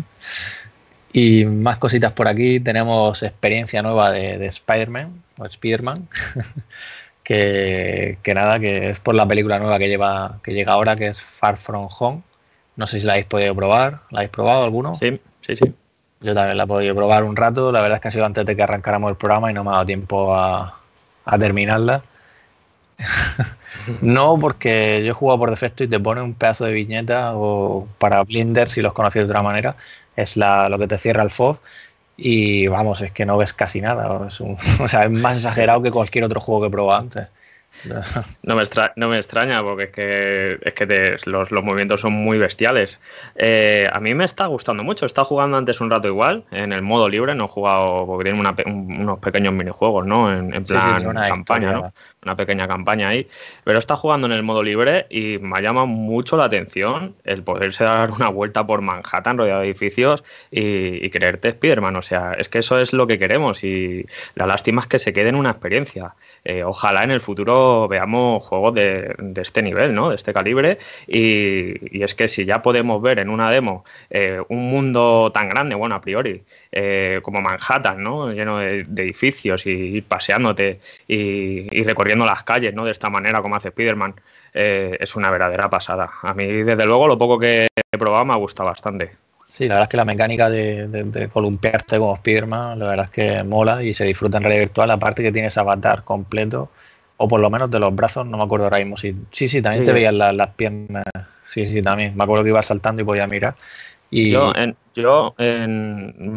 Y más cositas por aquí. Tenemos experiencia nueva de, Spider-Man o Spider-Man. (laughs) que, nada, que es por la película nueva que lleva que llega ahora, que es Far From Home. No sé si la habéis podido probar. ¿La habéis probado alguno? Sí, sí, sí. Yo también la he podido probar un rato. La verdad es que ha sido antes de que arrancáramos el programa y no me ha dado tiempo a, a terminarla. (laughs) no, porque yo he jugado por defecto y te pone un pedazo de viñeta o para Blinder, si los conocéis de otra manera, es la, lo que te cierra el FOV y vamos, es que no ves casi nada. Es (laughs) o sea, es más exagerado que cualquier otro juego que he probado antes. (laughs) No me, no me extraña porque es que, es que los, movimientos son muy bestiales. Eh, a mí me está gustando mucho. He estado jugando antes un rato igual, en el modo libre. No he jugado porque tiene unos pequeños minijuegos, ¿no? En, plan campaña, ¿no? Una pequeña campaña ahí. Pero está jugando en el modo libre y me llama mucho la atención el poderse dar una vuelta por Manhattan rodeado de edificios y, creerte Spiderman. O sea, es que eso es lo que queremos y la lástima es que se quede en una experiencia. Eh, ojalá en el futuro veamos juegos de, este nivel, ¿no? de este calibre. Y, es que si ya podemos ver en una demo eh, un mundo tan grande, bueno, a priori, eh, como Manhattan, ¿no? lleno de, edificios y ir paseándote y, recorriendo las calles ¿no? de esta manera como hace Spider-Man, es una verdadera pasada. A mí, desde luego, lo poco que he probado me ha gustado bastante. Sí, la verdad es que la mecánica de, columpiarte como Spiderman, la verdad es que mola y se disfruta en realidad virtual. Aparte que tienes avatar completo, o por lo menos de los brazos, no me acuerdo ahora mismo. Si, sí, sí, también te veías las piernas. Sí, sí, también. Me acuerdo que iba saltando y podía mirar. Yo, en, yo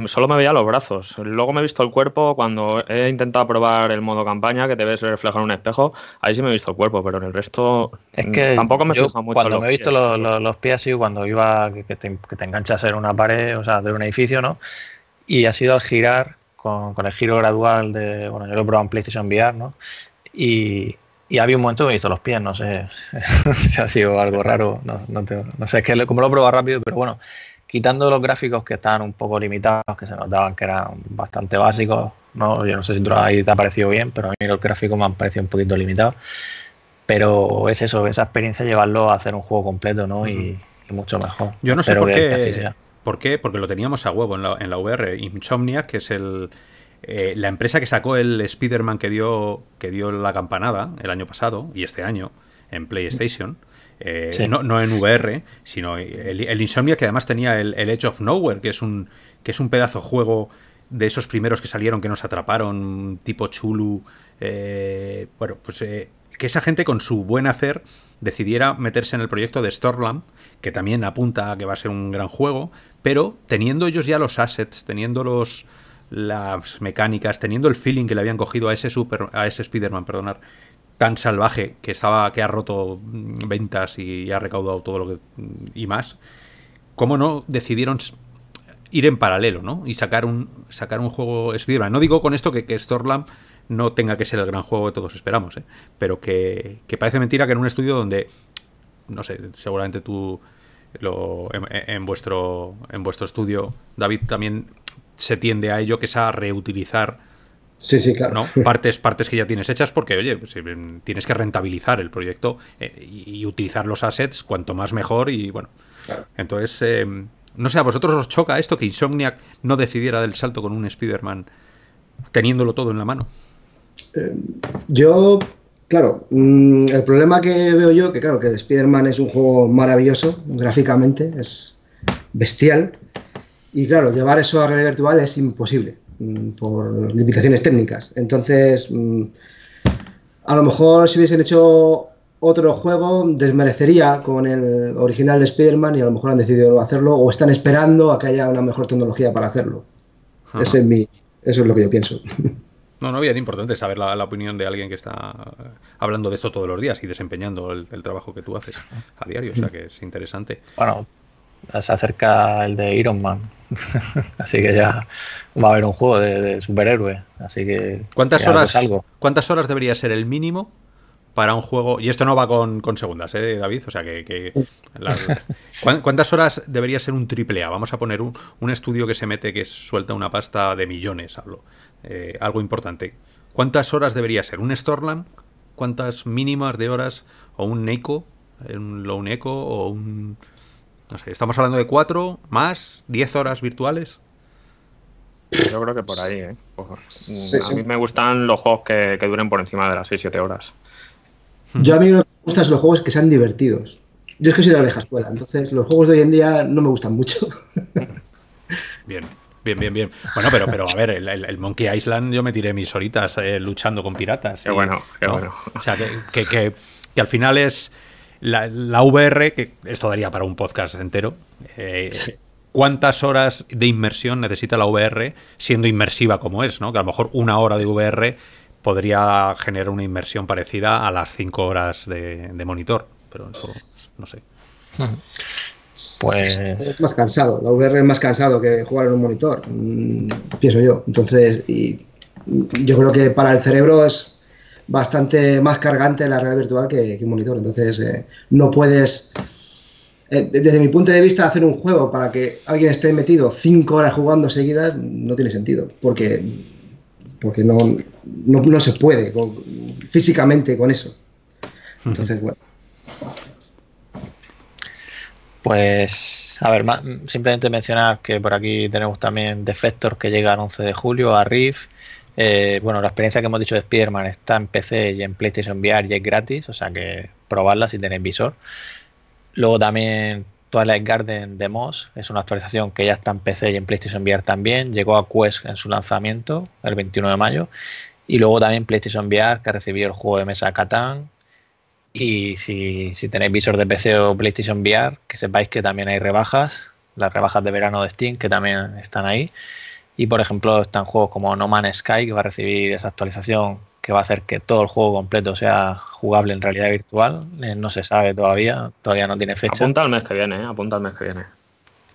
solo me veía los brazos. Luego me he visto el cuerpo cuando he intentado probar el modo campaña, que te ves reflejar en un espejo. Ahí sí me he visto el cuerpo, pero en el resto es que tampoco me fija mucho. Cuando me he visto los, los, pies así, cuando iba que te, enganchas en una pared, o sea, de un edificio, ¿no? Y ha sido al girar con, con, el giro gradual de. Bueno, yo lo he probado en PlayStation VR, ¿no? Y, y había un momento que me he visto los pies, no sé (laughs) si ha sido algo raro, no, no, no sé, es que como lo he probado rápido, pero bueno, quitando los gráficos que estaban un poco limitados, que se notaban que eran bastante básicos, ¿no? yo no sé si ahí te ha parecido bien, pero a mí los gráficos me han parecido un poquito limitados. Pero es eso, esa experiencia llevarlo a hacer un juego completo ¿no? y, mucho mejor. Yo no sé por qué, por qué, porque lo teníamos a huevo en la, en la VR. Insomnia, que es el, eh, la empresa que sacó el Spider-Man que dio, que dio la campanada el año pasado y este año en PlayStation. Eh, no, en VR, sino el, Insomnia que además tenía el, Edge of Nowhere, que es un, que es un pedazo juego de esos primeros que salieron que nos atraparon, tipo Chulu. Eh, bueno, pues eh, que esa gente con su buen hacer decidiera meterse en el proyecto de Stormland, que también apunta a que va a ser un gran juego, pero teniendo ellos ya los assets, teniendo los las mecánicas, teniendo el feeling que le habían cogido a ese super a ese Spider-Man, perdonar, tan salvaje que estaba que ha roto ventas y ha recaudado todo lo que y más, ¿cómo no decidieron ir en paralelo, ¿no? Y sacar un sacar un juego Spider-Man. No digo con esto que, que no tenga que ser el gran juego que todos esperamos, ¿eh? pero que, parece mentira que en un estudio donde, no sé, seguramente tú lo, en, vuestro, en vuestro estudio, David, también se tiende a ello, que es a reutilizar sí, sí, claro. ¿no? partes, partes que ya tienes hechas, porque, oye, pues, tienes que rentabilizar el proyecto eh, y, utilizar los assets cuanto más mejor y bueno. Entonces, eh, no sé, ¿a vosotros os choca esto que Insomniac no decidiera del salto con un Spider-Man teniéndolo todo en la mano? yo, claro, mm, el problema que veo yo, que claro, que el Spider-Man es un juego maravilloso gráficamente, es bestial, y claro, llevar eso a realidad virtual es imposible por limitaciones técnicas. Entonces, mm, a lo mejor si hubiesen hecho otro juego, desmerecería con el original de Spider-Man y a lo mejor han decidido no hacerlo o están esperando a que haya una mejor tecnología para hacerlo. es mi, eso es lo que yo pienso. (laughs) No, no, bien importante saber la, opinión de alguien que está hablando de esto todos los días y desempeñando el, trabajo que tú haces a diario, o sea que es interesante. Bueno, se acerca el de Iron Man, (laughs) así que ya va a haber un juego de, superhéroe, así que... ¿Cuántas horas, ¿Cuántas horas debería ser el mínimo para un juego, y esto no va con, segundas, ¿eh, David? O sea, que... (laughs) ¿Cuántas horas debería ser un triple A? Vamos a poner un, un, estudio que se mete, que suelta una pasta de millones, hablo. Eh, algo importante. ¿Cuántas horas debería ser? ¿Un Stormland? ¿Cuántas mínimas de horas? ¿O un Neko? ¿Un Lone Echo? ¿O un...? No sé, ¿estamos hablando de cuatro más? ¿Diez horas virtuales? Yo creo que por ahí, ¿eh? a mí me gustan los juegos que, duren por encima de las 6-7 horas. Yo a mí lo que me gustan son los juegos que sean divertidos. Yo es que soy de la vieja escuela, entonces los juegos de hoy en día no me gustan mucho. (laughs) Bien. Bien, bien, bien. Bueno, pero, pero a ver, el, Monkey Island yo me tiré mis horitas eh, luchando con piratas. Qué bueno, qué bueno. O sea, que, que, que, al final es la, VR, que esto daría para un podcast entero. Eh, ¿Cuántas horas de inmersión necesita la VR siendo inmersiva como es? ¿no? Que a lo mejor una hora de VR podría generar una inmersión parecida a las cinco horas de, de monitor. Pero eso no sé. Pues... Es más cansado, la VR es más cansado que jugar en un monitor, mm, pienso yo. Entonces, y yo creo que para el cerebro es bastante más cargante la realidad virtual que, un monitor. Entonces, eh, no puedes, eh, desde mi punto de vista, hacer un juego para que alguien esté metido cinco horas jugando seguidas no tiene sentido, porque, porque no, no, se puede físicamente con eso. Entonces, bueno. Pues, a ver, simplemente mencionar que por aquí tenemos también Defector que llega el 11 de julio a Rift. Eh, bueno, la experiencia que hemos dicho de Spider-Man está en PC y en PlayStation VR y es gratis, o sea que probarla si tenéis visor. Luego también Twilight Garden de Moss es una actualización que ya está en PC y en PlayStation VR también. Llegó a Quest en su lanzamiento el 21 de mayo. Y luego también PlayStation VR que ha recibido el juego de mesa Catán, y si, tenéis visor de PC o PlayStation VR, que sepáis que también hay rebajas, las rebajas de verano de Steam, que también están ahí. Y por ejemplo, están juegos como No Man's Sky, que va a recibir esa actualización que va a hacer que todo el juego completo sea jugable en realidad virtual. Eh, no se sabe todavía, todavía no tiene fecha. Apunta al mes que viene, eh, apunta al mes que viene.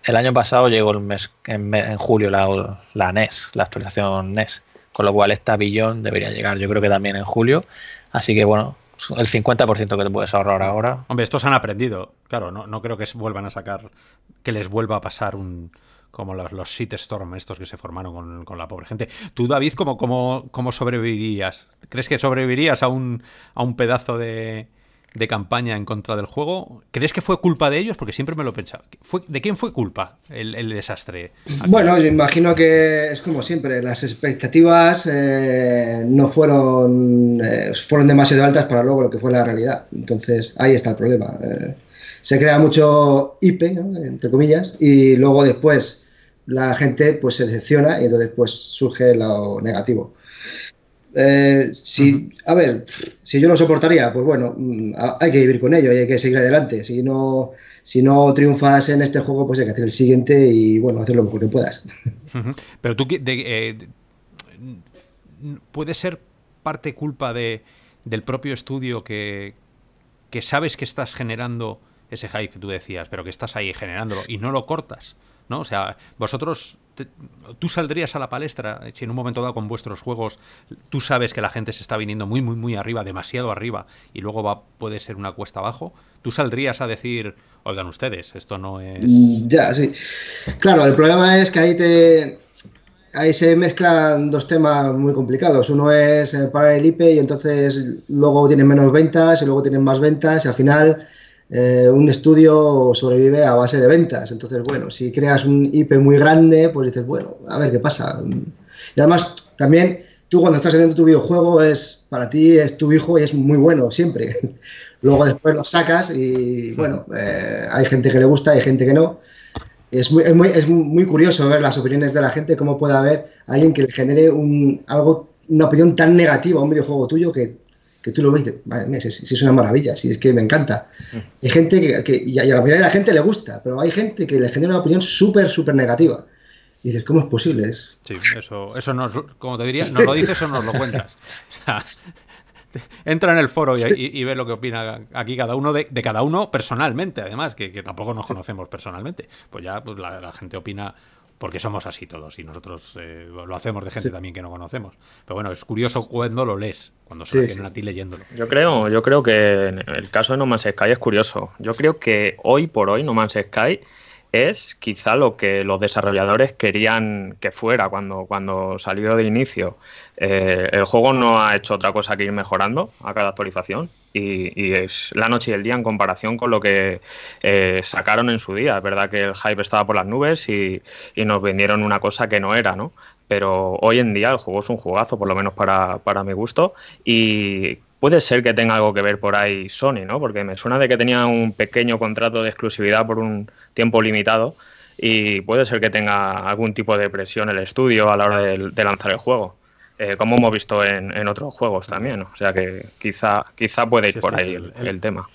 El año pasado llegó el mes, en, julio la, la, NES, la actualización NES, con lo cual esta billón debería llegar yo creo que también en julio. Así que bueno, el 50% que te puedes ahorrar ahora. Hombre, estos han aprendido. Claro, no, no creo que vuelvan a sacar, que les vuelva a pasar un como los, los Storm estos que se formaron con, la pobre gente. Tú, David, ¿cómo, cómo, cómo sobrevivirías? ¿Crees que sobrevivirías a un, a un pedazo de, de campaña en contra del juego. ¿Crees que fue culpa de ellos? Porque siempre me lo he pensado. ¿Fue, ¿De quién fue culpa el, desastre? Bueno, yo imagino que es como siempre, las expectativas eh, no fueron, eh, fueron demasiado altas para luego lo que fue la realidad. Entonces ahí está el problema. Eh, se crea mucho IP, entre comillas, y luego después la gente pues se decepciona y entonces pues surge lo negativo. Eh, si, a ver, si yo lo soportaría, pues bueno, mm, hay que vivir con ello y hay que seguir adelante. Si no, si no triunfas en este juego, pues hay que hacer el siguiente y bueno, hacer lo mejor que puedas. (laughs) Pero tú, eh, puede ser parte culpa de, del propio estudio que, que sabes que estás generando ese hype que tú decías, pero que estás ahí generándolo y no lo cortas. ¿No? O sea, vosotros, tú saldrías a la palestra si en un momento dado con vuestros juegos tú sabes que la gente se está viniendo muy, muy, muy arriba, demasiado arriba, y luego va, puede ser una cuesta abajo, tú saldrías a decir, oigan ustedes, esto no es... Mm, ya, sí. Claro, el problema es que ahí te... Ahí se mezclan dos temas muy complicados. Uno es eh, para el IP y entonces luego tienen menos ventas y luego tienen más ventas y al final eh, un estudio sobrevive a base de ventas. Entonces, bueno, si creas un IP muy grande, pues dices, bueno, a ver qué pasa. Y además, también tú cuando estás haciendo tu videojuego, es para ti es tu hijo y es muy bueno siempre. (laughs) Luego después lo sacas y, bueno, eh, hay gente que le gusta, hay gente que no. Es muy, es, muy, es muy curioso ver las opiniones de la gente, cómo puede haber alguien que le genere un, algo, una opinión tan negativa a un videojuego tuyo que que tú lo ves si, es una maravilla, si es que me encanta. Mm. Hay gente que, y a la mayoría de la gente le gusta, pero hay gente que le genera una opinión súper, súper negativa. Y dices, ¿cómo es posible Sí, eso, eso nos, como te diría, nos lo dices o nos lo cuentas. (laughs) entra en el foro y, ve lo que opina aquí cada uno de, cada uno personalmente, además, que, tampoco nos conocemos personalmente. Pues ya pues la gente opina porque somos así todos y nosotros eh, lo hacemos de gente también que no conocemos. Pero bueno, es curioso cuando lo lees, cuando se sí, a ti leyéndolo. Yo creo, yo creo que el caso de No Man's Sky es curioso. Yo creo que hoy por hoy No Man's Sky es quizá lo que los desarrolladores querían que fuera cuando, cuando salió de inicio. Eh, el juego no ha hecho otra cosa que ir mejorando a cada actualización y, es la noche y el día en comparación con lo que eh, sacaron en su día. Es verdad que el hype estaba por las nubes y, nos vendieron una cosa que no era, ¿no? Pero hoy en día el juego es un jugazo, por lo menos para, para mi gusto, y Puede ser que tenga algo que ver por ahí Sony, ¿no? Porque me suena de que tenía un pequeño contrato de exclusividad por un tiempo limitado y puede ser que tenga algún tipo de presión el estudio a la hora de, lanzar el juego. Eh, como hemos visto en, otros juegos también. O sea que quizá, quizá puede ir por ahí el, tema.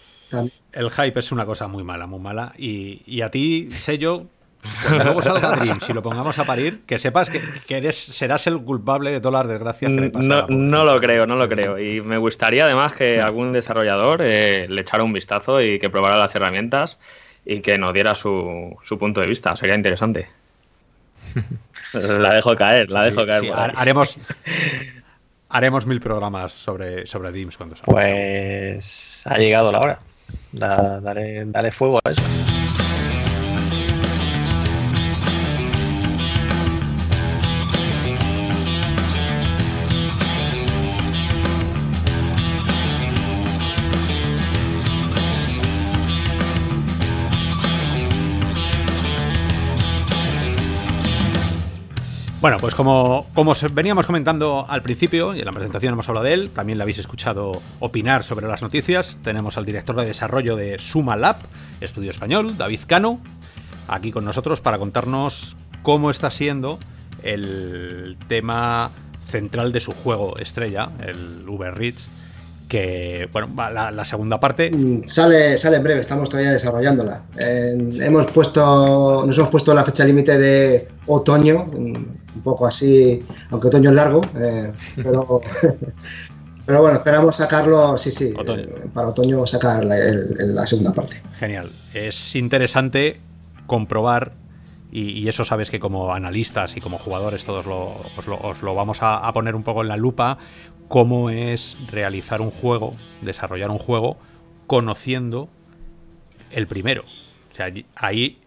El hype es una cosa muy mala, muy mala. Y, y a ti, sello, cuando luego salga Dream, si lo pongamos a parir, que sepas que, eres, serás el culpable de todas las desgracias que le No, no lo creo, no lo creo. Y me gustaría además que algún desarrollador eh, le echara un vistazo y que probara las herramientas y que nos diera su, punto de vista. Sería interesante. la dejo caer, la dejo caer. haremos, haremos mil programas sobre, sobre Dreams cuando salga. Pues ha llegado la hora. dale, dale fuego a eso. Bueno, pues como, como veníamos comentando al principio, y en la presentación hemos hablado de él, también le habéis escuchado opinar sobre las noticias, tenemos al director de desarrollo de Suma Lab, estudio español, David Cano, aquí con nosotros para contarnos cómo está siendo el tema central de su juego estrella, el Uber Reach, que, bueno, la, segunda parte... Mm, sale, sale en breve, estamos todavía desarrollándola. hemos puesto, nos hemos puesto la fecha límite de otoño, un poco así, aunque otoño es largo, eh, pero, (laughs) pero bueno, esperamos sacarlo, sí, sí, eh, para otoño sacar la, segunda parte. Genial, es interesante comprobar y, eso sabes que como analistas y como jugadores todos lo, os, lo, vamos a, poner un poco en la lupa, cómo es realizar un juego, desarrollar un juego, conociendo el primero. O sea, ahí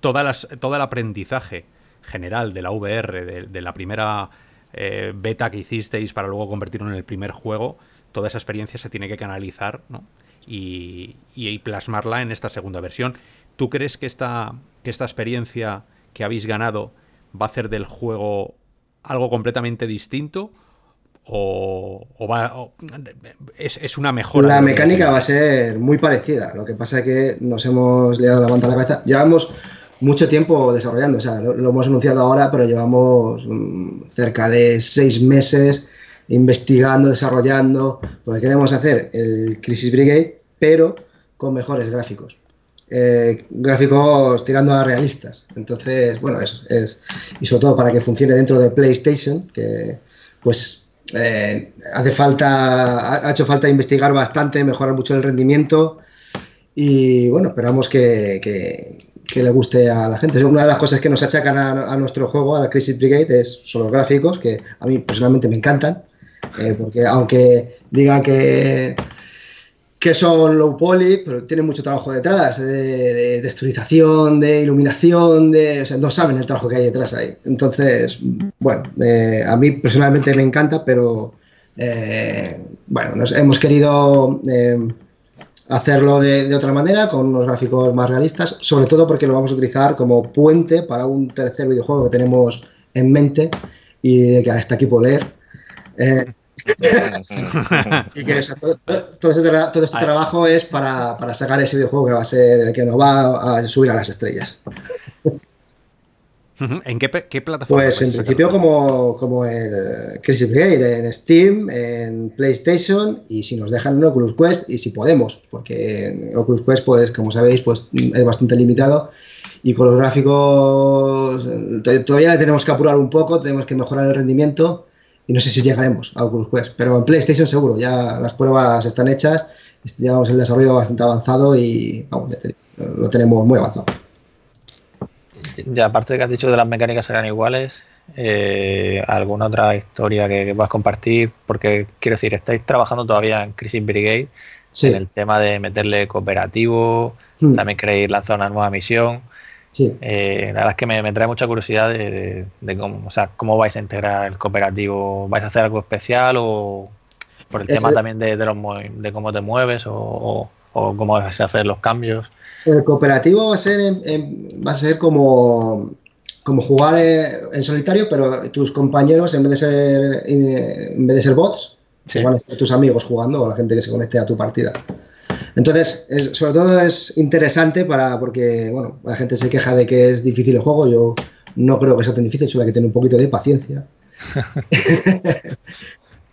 todas las, todo el aprendizaje general de la VR, de, la primera eh, beta que hicisteis para luego convertirlo en el primer juego, toda esa experiencia se tiene que canalizar y, y, plasmarla en esta segunda versión. ¿Tú crees que esta, que esta experiencia que habéis ganado va a hacer del juego algo completamente distinto? o, va, es, una mejora. La mecánica va a ser muy parecida. Lo que pasa es que nos hemos liado la manta a la cabeza. Llevamos mucho tiempo desarrollando, o sea, lo, hemos anunciado ahora, pero llevamos mm, cerca de seis meses investigando, desarrollando, porque queremos hacer el Crisis Brigade, pero con mejores gráficos. Eh, gráficos tirando a realistas. Entonces, bueno, es, es, y sobre todo para que funcione dentro de PlayStation, que pues eh, hace falta, ha hecho falta investigar bastante, mejorar mucho el rendimiento y bueno, esperamos que, le guste a la gente. Una de las cosas que nos achacan a, nuestro juego, a la Crisis Brigade, es, son los gráficos, que a mí personalmente me encantan, eh, porque aunque digan que que son low poly, pero tienen mucho trabajo detrás, de, texturización, de iluminación, de, o sea, no saben el trabajo que hay detrás ahí. Entonces, bueno, eh, a mí personalmente me encanta, pero eh, bueno, nos, hemos querido eh, hacerlo de, otra manera, con unos gráficos más realistas, sobre todo porque lo vamos a utilizar como puente para un tercer videojuego que tenemos en mente y que hasta aquí puedo leer. (laughs) y que todo, este, trabajo es para, sacar ese videojuego que va a ser el que nos va a subir a las estrellas. ¿En qué, plataforma? Pues en principio como, como el Crisis Brigade, en Steam, en PlayStation y si nos dejan en Oculus Quest y si podemos, porque Oculus Quest, pues como sabéis, pues es bastante limitado y con los gráficos todavía le tenemos que apurar un poco, tenemos que mejorar el rendimiento y no sé si llegaremos a Oculus Quest, pero en PlayStation seguro, ya las pruebas están hechas, llevamos el desarrollo bastante avanzado y vamos, lo tenemos muy avanzado. Ya, aparte de que has dicho que las mecánicas serán iguales, eh, ¿alguna otra historia que, vas a compartir? Porque quiero decir, estáis trabajando todavía en Crisis Brigade, en el tema de meterle cooperativo, hmm. también queréis lanzar una nueva misión. Eh, la verdad es que me, trae mucha curiosidad de, cómo, o sea, cómo vais a integrar el cooperativo. ¿Vais a hacer algo especial o por el tema también de, los, de cómo te mueves o, cómo vas a hacer los cambios? El cooperativo va a ser, va a ser como, como jugar eh, en solitario, pero tus compañeros, en vez de ser, eh, en vez de ser bots, van a ser tus amigos jugando o la gente que se conecte a tu partida. Entonces, sobre todo es interesante para porque, bueno, la gente se queja de que es difícil el juego. Yo no creo que sea tan difícil, solo hay que tener un poquito de paciencia. (laughs)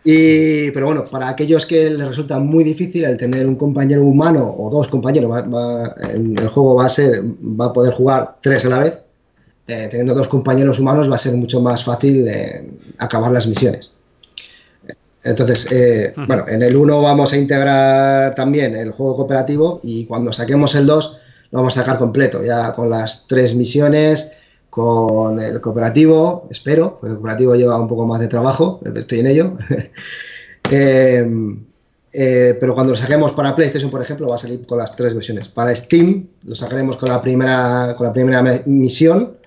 y, pero bueno, para aquellos que les resulta muy difícil el tener un compañero humano o dos compañeros, el juego va a ser, va a poder jugar tres a la vez. Eh, teniendo dos compañeros humanos va a ser mucho más fácil eh, acabar las misiones. Entonces, eh, bueno, en el 1 vamos a integrar también el juego cooperativo y cuando saquemos el 2 lo vamos a sacar completo, ya con las tres misiones, con el cooperativo, espero, porque el cooperativo lleva un poco más de trabajo, estoy en ello. (laughs) Em, eh, pero cuando lo saquemos para PlayStation, por ejemplo, va a salir con las tres versiones. Para Steam lo sacaremos con la primera, con la primera misión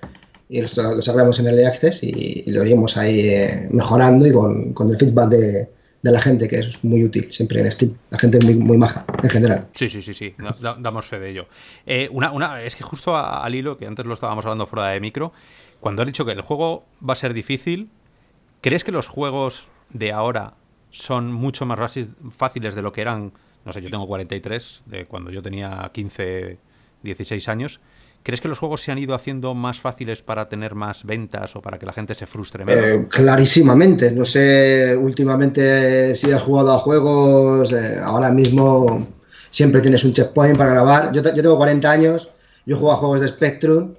y lo, sacaremos en el Access y, lo iremos ahí eh, mejorando y con, el feedback de, la gente, que es muy útil siempre en Steam. La gente es muy, muy maja, en general. Sí, sí, sí, sí, damos fe de ello. Eh, una, una, es que justo al hilo, que antes lo estábamos hablando fuera de micro, cuando has dicho que el juego va a ser difícil, ¿crees que los juegos de ahora son mucho más fáciles de lo que eran? No sé, yo tengo 43, de cuando yo tenía 15, 16 años. ¿Crees que los juegos se han ido haciendo más fáciles para tener más ventas o para que la gente se frustre menos? Eh, clarísimamente. No sé, últimamente si has jugado a juegos, eh, ahora mismo siempre tienes un checkpoint para grabar. Yo, tengo 40 años, yo juego a juegos de Spectrum.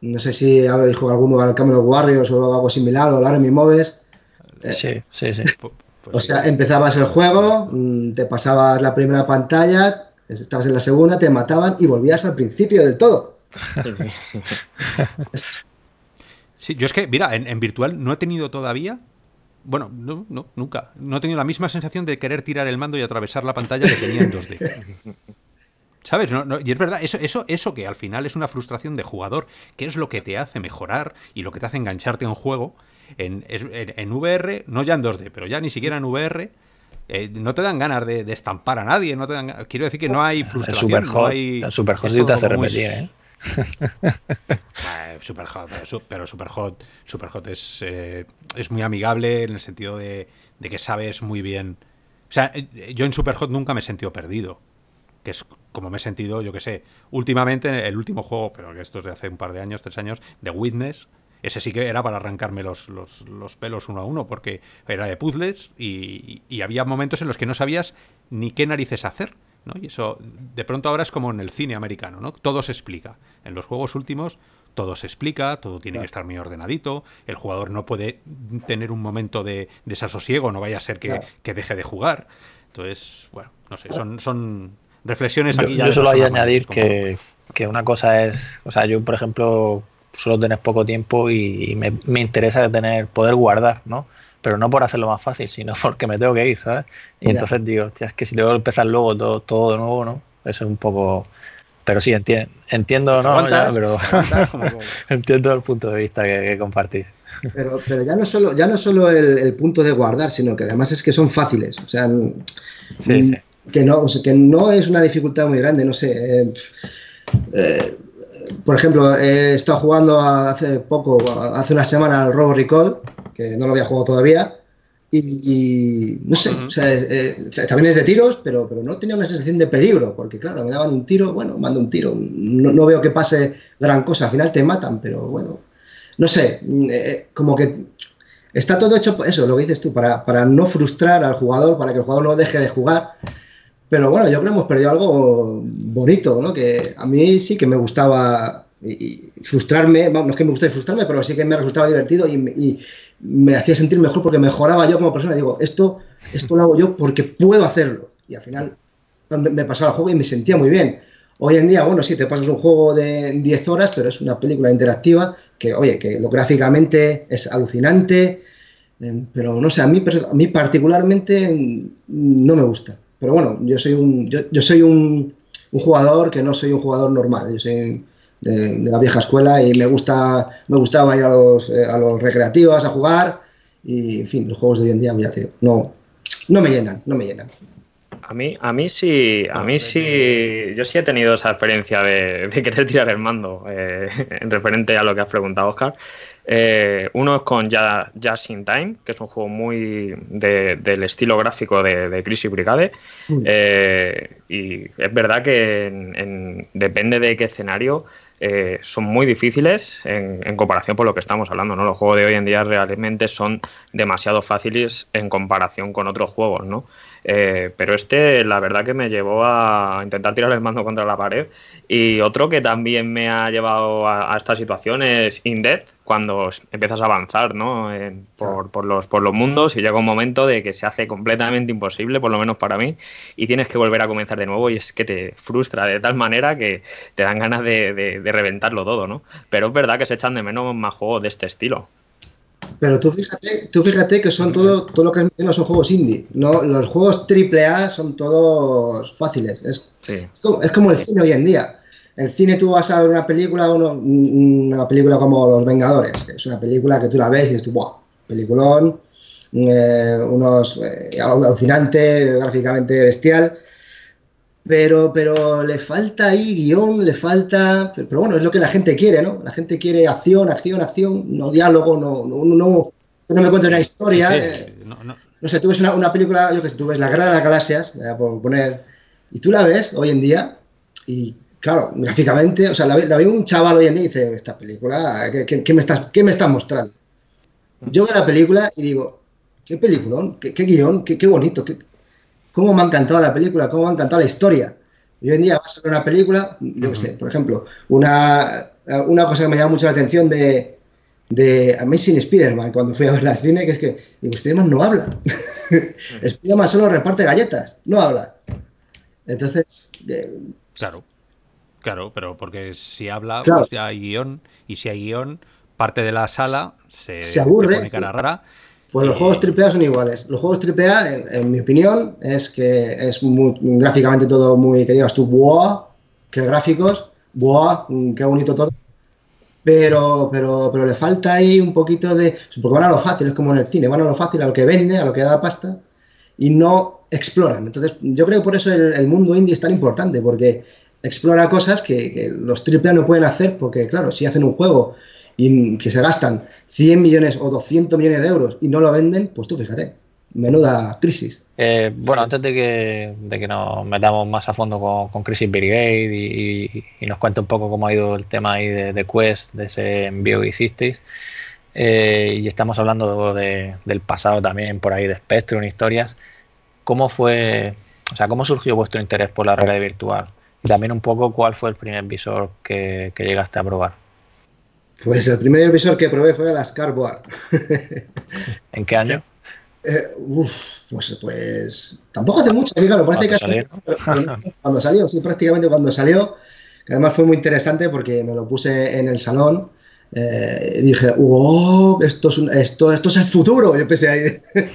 No sé si habéis jugado alguno al Camelot Warriors o algo similar, o al Army Moves. Eh, sí, sí, sí. (laughs) o sea, empezabas el juego, mm, te pasabas la primera pantalla, estabas en la segunda, te mataban y volvías al principio del todo. Sí, yo es que, mira, en, virtual no he tenido todavía. Bueno, no, no, nunca. No he tenido la misma sensación de querer tirar el mando y atravesar la pantalla que tenía en 2D. ¿Sabes? y es verdad, eso, eso, eso que al final es una frustración de jugador, que es lo que te hace mejorar y lo que te hace engancharte a un juego. En, en, VR, no ya en 2D, pero ya ni siquiera en VR, eh, no te dan ganas de, estampar a nadie. No te dan, quiero decir que no hay frustración. El Superhot, no te hace repetir, ¿eh? (laughs) super hot, pero super hot, super hot es, eh, es muy amigable en el sentido de, que sabes muy bien. O sea, eh, yo en super hot nunca me he sentido perdido. Que es como me he sentido, yo que sé, últimamente, el último juego, pero que esto es de hace un par de años, tres años, de Witness, ese sí que era para arrancarme los, los, pelos uno a uno, porque era de puzzles y, y, había momentos en los que no sabías ni qué narices hacer. ¿No? Y eso, de pronto ahora es como en el cine americano, ¿no? Todo se explica. En los juegos últimos todo se explica, todo tiene que estar muy ordenadito, el jugador no puede tener un momento de desasosiego, no vaya a ser que, que deje de jugar. Entonces, bueno, no sé, son, son reflexiones aquí. Yo, yo solo hay añadir que, que, una cosa es, o sea, yo por ejemplo suelo tener poco tiempo y me, me interesa tener poder guardar, ¿no? Pero no por hacerlo más fácil, sino (laughs) porque me tengo que ir, ¿sabes? Y entonces digo, es que si tengo que empezar luego todo, todo de nuevo, ¿no? Eso es un poco... Pero sí, entiendo, ¿no? pero (laughs) entiendo el punto de vista que, que compartís. Pero, pero, ya no solo, ya no solo el, punto de guardar, sino que además es que son fáciles. O sea, sí, Que, no, que no es una dificultad muy grande, no sé. Eh, eh, por ejemplo, he estado jugando hace poco, hace una semana al Robo Recall, que no lo había jugado todavía. Y, no sé, eh, también es de tiros, pero, pero no tenía una sensación de peligro, porque claro, me daban un tiro, bueno, mando un tiro, no, veo que pase gran cosa, al final te matan, pero bueno, no sé, mm, eh, eh, como que está todo hecho, eso, lo que dices tú, para, para no frustrar al jugador, para que el jugador no deje de jugar, pero bueno, yo creo que hemos perdido algo bonito, ¿no? Que a mí sí que me gustaba y, frustrarme, no es que me guste frustrarme, pero sí que me resultaba divertido y, me hacía sentir mejor porque mejoraba yo como persona. Digo, esto, esto lo hago yo porque puedo hacerlo. Y al final me pasaba el juego y me sentía muy bien. Hoy en día, bueno, sí, te pasas un juego de 10 horas, pero es una película interactiva que, oye, que lo gráficamente es alucinante, eh, pero no sé, a mí, a mí particularmente no me gusta. Pero bueno, yo soy un, yo, soy un, un, jugador que no soy un jugador normal, yo soy de, la vieja escuela y me gusta me gustaba ir a los, eh, a los recreativos a jugar y en fin, los juegos de hoy en día ya te, no, no me llenan, no me llenan. A mí, a mí sí, a mí sí, yo sí he tenido esa experiencia de, querer tirar el mando eh, (laughs) en referente a lo que has preguntado, Oscar. Eh, uno es con Just in Time, que es un juego muy del estilo gráfico de, de Crisis Brigade. Y es verdad que depende de qué escenario, eh, son muy difíciles en, comparación por lo que estamos hablando, ¿no? Los juegos de hoy en día realmente son demasiado fáciles en comparación con otros juegos, ¿no? Eh, pero este, la verdad que me llevó a intentar tirar el mando contra la pared. Y otro que también me ha llevado a, esta situación es In cuando empiezas a avanzar ¿no? por, los, por los mundos y llega un momento de que se hace completamente imposible, por lo menos para mí, y tienes que volver a comenzar de nuevo y es que te frustra de tal manera que te dan ganas de, de reventarlo todo, ¿no? Pero es verdad que se echan de menos más juegos de este estilo. Pero tú fíjate, tú fíjate que son todo, todo lo que no son juegos indie. No, los juegos AAA son todos fáciles. Es, como, el cine hoy en día. El cine tú vas a ver una película, una película como Los Vengadores, que es una película que tú la ves y dices ¡buah! Peliculón, eh, unos eh, alucinante, gráficamente bestial pero, pero le falta ahí guion, le falta. Pero, bueno, es lo que la gente quiere, ¿no? La gente quiere acción, acción, acción, no diálogo, no, no, no, no me cuentes una historia. Eh. no, sé, tú ves una, película, yo que sé, tú ves La Guerra de las Galaxias, voy a poner, y tú la ves hoy en día, y claro, gráficamente, o sea, la, ve un chaval hoy en día y dice, esta película, ¿qué, me, estás, qué me estás mostrando? Yo veo la película y digo, qué peliculón, qué, qué guion, qué, qué bonito, qué, cómo me ha encantado la película, cómo me ha encantado la historia. Y hoy en día vas a ver una película, yo qué sé, por ejemplo, una, una cosa que me llama mucho la atención de, de Amazing Spider-Man cuando fui a ver la cine, que es que digo, Spider-Man no habla. (laughs) Spider-Man solo reparte galletas, no habla. Entonces. Eh, claro. Claro, pero porque si habla, pues ya hay guion, y si hay guion, parte de la sala se, se aburre. pone cara rara pues los juegos AAA son iguales. Los juegos AAA, en, en mi opinión, es que es muy, gráficamente todo muy, que digas tú, ¡buah! ¡Qué gráficos! ¡buah! ¡Qué bonito todo! Pero, pero, pero le falta ahí un poquito de... Porque van a lo fácil, es como en el cine, van a lo fácil, a lo que vende, a lo que da pasta, y no exploran. Entonces, yo creo que por eso el, mundo indie es tan importante, porque explora cosas que, que los AAA no pueden hacer, porque claro, si hacen un juego y que se gastan 100 millones o 200 millones de euros y no lo venden, pues tú fíjate, menuda crisis. Eh, bueno, antes de que, de que nos metamos más a fondo con, con Crisis Brigade y, nos cuente un poco cómo ha ido el tema ahí de, Quest, de ese envío que hicisteis, eh, y estamos hablando del pasado también, por ahí de Spectrum, historias, ¿cómo fue, o sea, cómo surgió vuestro interés por la realidad virtual? Y también un poco cuál fue el primer visor que, llegaste a probar. Pues el primer visor que probé fue la Scarboard. (laughs) ¿En qué año? Eh, uf, pues, pues tampoco hace mucho, claro, parece que salió? cuando salió, sí, prácticamente cuando salió, que además fue muy interesante porque me lo puse en el salón eh, y dije, oh, esto es, esto, esto es el futuro, yo empecé ahí. (laughs)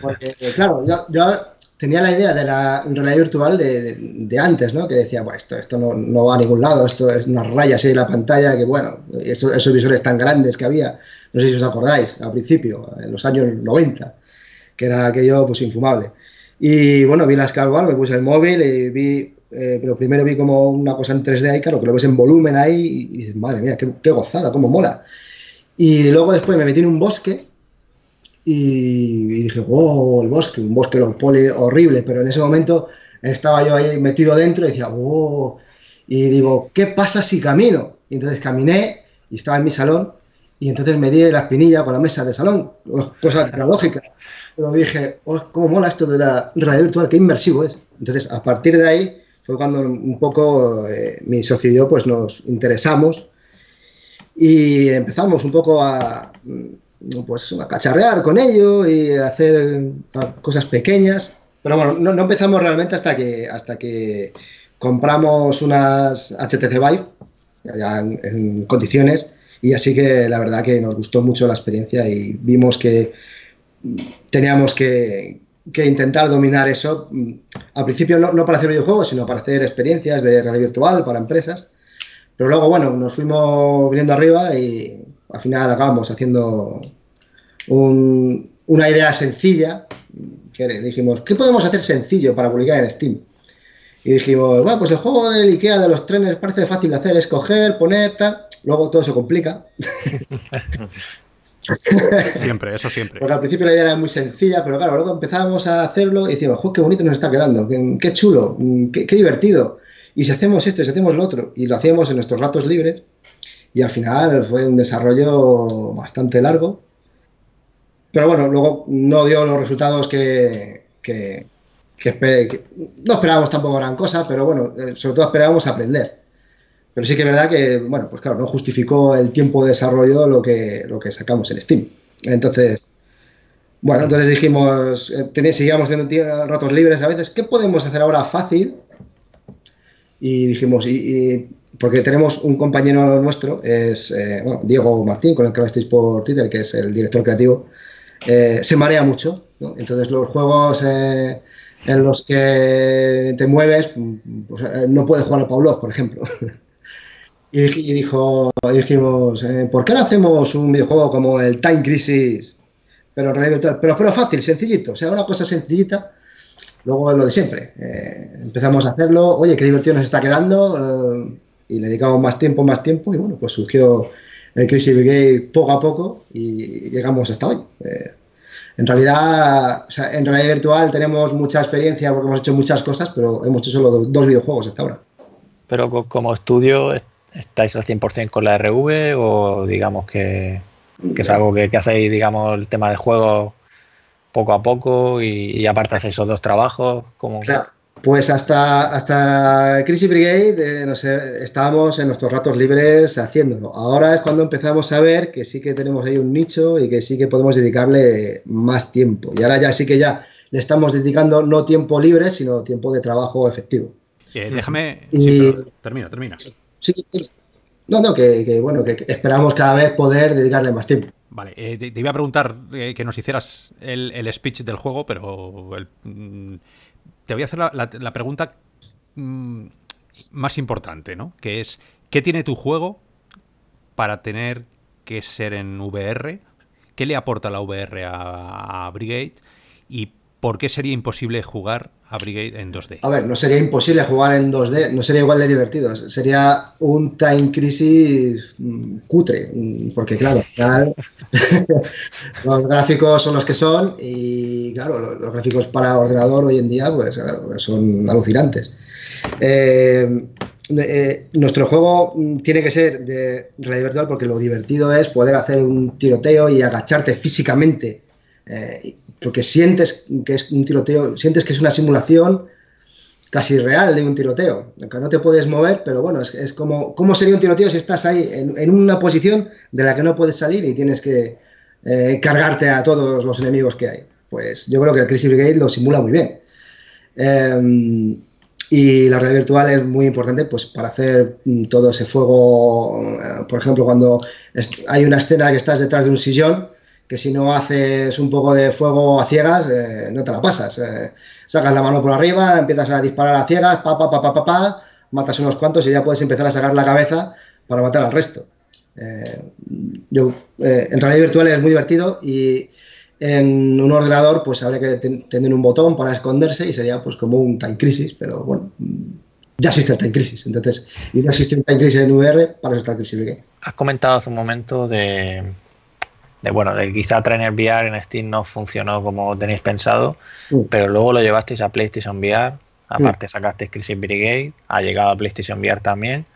porque, claro, yo, yo, tenía la idea de la realidad virtual de, de, antes, ¿no? Que decía, bueno, esto, esto no, no, va a ningún lado, esto es unas rayas en la pantalla, que bueno, esos, esos visores tan grandes que había, no sé si os acordáis, al principio, en los años 90 que era aquello pues infumable. Y bueno, vi la Scarwall, me puse el móvil y vi, eh, pero primero vi como una cosa en 3D ahí, claro, que lo ves en volumen ahí y, dices, madre mía, qué, gozada, cómo mola. Y luego después me metí en un bosque y, dije, oh, el bosque, un bosque poli horrible, pero en ese momento estaba yo ahí metido dentro y decía, oh, y digo, ¿qué pasa si camino? Y entonces caminé y estaba en mi salón y entonces me di la espinilla con la mesa de salón, cosa lógica pero dije, oh, cómo mola esto de la realidad virtual, qué inmersivo es. Entonces, a partir de ahí fue cuando un poco eh, mi socio y yo pues nos interesamos y empezamos un poco a, pues, a cacharrear con ello y hacer cosas pequeñas. Pero bueno, no, empezamos realmente hasta que, hasta que compramos unas HTC Vive, ya en, en condiciones, y así que la verdad que nos gustó mucho la experiencia y vimos que teníamos que, intentar dominar eso. Al principio no, para hacer videojuegos, sino para hacer experiencias de realidad virtual para empresas. Pero luego, bueno, nos fuimos viniendo arriba y al final acabamos haciendo una idea sencilla. Que dijimos, ¿qué podemos hacer sencillo para publicar en Steam? Y dijimos, bueno, pues el juego del IKEA de los trenes parece fácil de hacer, escoger, poner, tal. Luego todo se complica. (laughs) Siempre, eso siempre. Porque al principio la idea era muy sencilla, pero claro, luego empezamos a hacerlo y decimos, qué bonito nos está quedando, qué, chulo, qué, divertido. Y si hacemos esto y si hacemos lo otro, y lo hacíamos en nuestros ratos libres, y al final fue un desarrollo bastante largo. Pero bueno, luego no dio los resultados que, que, que no esperábamos tampoco gran cosa, pero bueno, eh, sobre todo esperábamos aprender. Pero sí que es verdad que, bueno, pues claro, no justificó el tiempo de desarrollo lo que, lo que sacamos en Steam. Entonces, bueno, entonces dijimos, eh, seguíamos teniendo ratos libres a veces, ¿qué podemos hacer ahora fácil? Y dijimos, y, porque tenemos un compañero nuestro, es eh, Diego Martín, con el que hablasteis por Twitter, que es el director creativo, eh, se marea mucho. Entonces los juegos en los que te mueves, pues, no puedes jugar a Paulo, por ejemplo. (laughs) Y, dijo, dijimos, eh, ¿por qué no hacemos un videojuego como el Time Crisis, pero en realidad virtual? Pero, pero fácil, sencillito, o sea, una cosa sencillita. Luego lo de siempre. Eh, empezamos a hacerlo, oye, qué diversión nos está quedando, eh, y le dedicamos más tiempo, más tiempo, y bueno, pues surgió el Crisis Brigade poco a poco y llegamos hasta hoy. en realidad, o sea, en realidad virtual tenemos mucha experiencia porque hemos hecho muchas cosas, pero hemos hecho solo dos videojuegos hasta ahora. Pero como estudio ¿Estáis al 100% con la RV o digamos que, es algo que, hacéis, digamos, el tema de juego poco a poco y, aparte hacéis esos dos trabajos? como pues hasta, hasta Crisis Brigade, eh, no sé, estábamos en nuestros ratos libres haciéndolo. Ahora es cuando empezamos a ver que sí que tenemos ahí un nicho y que sí que podemos dedicarle más tiempo. Y ahora ya sí que ya le estamos dedicando no tiempo libre, sino tiempo de trabajo efectivo. Eh, déjame. Y... termina, termina. Sí, no, no, que, bueno, que esperamos cada vez poder dedicarle más tiempo. Vale, eh, te, iba a preguntar eh, que nos hicieras el, speech del juego, pero mm, te voy a hacer la, pregunta mm, más importante, ¿no? Que es, ¿qué tiene tu juego para tener que ser en VR? ¿Qué le aporta la VR a, Brigade? ¿Y ¿por qué sería imposible jugar a Brigade en 2D? A ver, no sería imposible jugar en 2D, no sería igual de divertido, sería un Time Crisis mm, cutre, mm, porque claro, (laughs) los gráficos son los que son y claro, los, gráficos para ordenador hoy en día pues son alucinantes. Eh, eh, nuestro juego mm, tiene que ser de realidad virtual porque lo divertido es poder hacer un tiroteo y agacharte físicamente. Eh, porque sientes que es un tiroteo, sientes que es una simulación casi real de un tiroteo. Aunque no te puedes mover, pero bueno, es, como, ¿cómo sería un tiroteo si estás ahí en, una posición de la que no puedes salir y tienes que eh, cargarte a todos los enemigos que hay? Pues yo creo que el Crisis Brigade lo simula muy bien. Em, y la realidad virtual es muy importante pues, para hacer mm, todo ese fuego. Eh, por ejemplo, cuando hay una escena que estás detrás de un sillón, que si no haces un poco de fuego a ciegas, eh, no te la pasas. Eh, sacas la mano por arriba, empiezas a disparar a ciegas, pa, pa, pa, pa, pa, pa, matas unos cuantos y ya puedes empezar a sacar la cabeza para matar al resto. yo, en realidad virtual es muy divertido y en un ordenador, pues habría que tener un botón para esconderse y sería pues como un Time Crisis, pero bueno, ya existe el Time Crisis. Entonces, y no existe un Time Crisis en VR, para eso está el Crisis Has comentado hace un momento de, de, bueno, de quizá Trainer VR en Steam no funcionó como tenéis pensado, pero luego lo llevasteis a PlayStation VR, aparte mm. sacasteis Crisis Brigade, ha llegado a PlayStation VR también,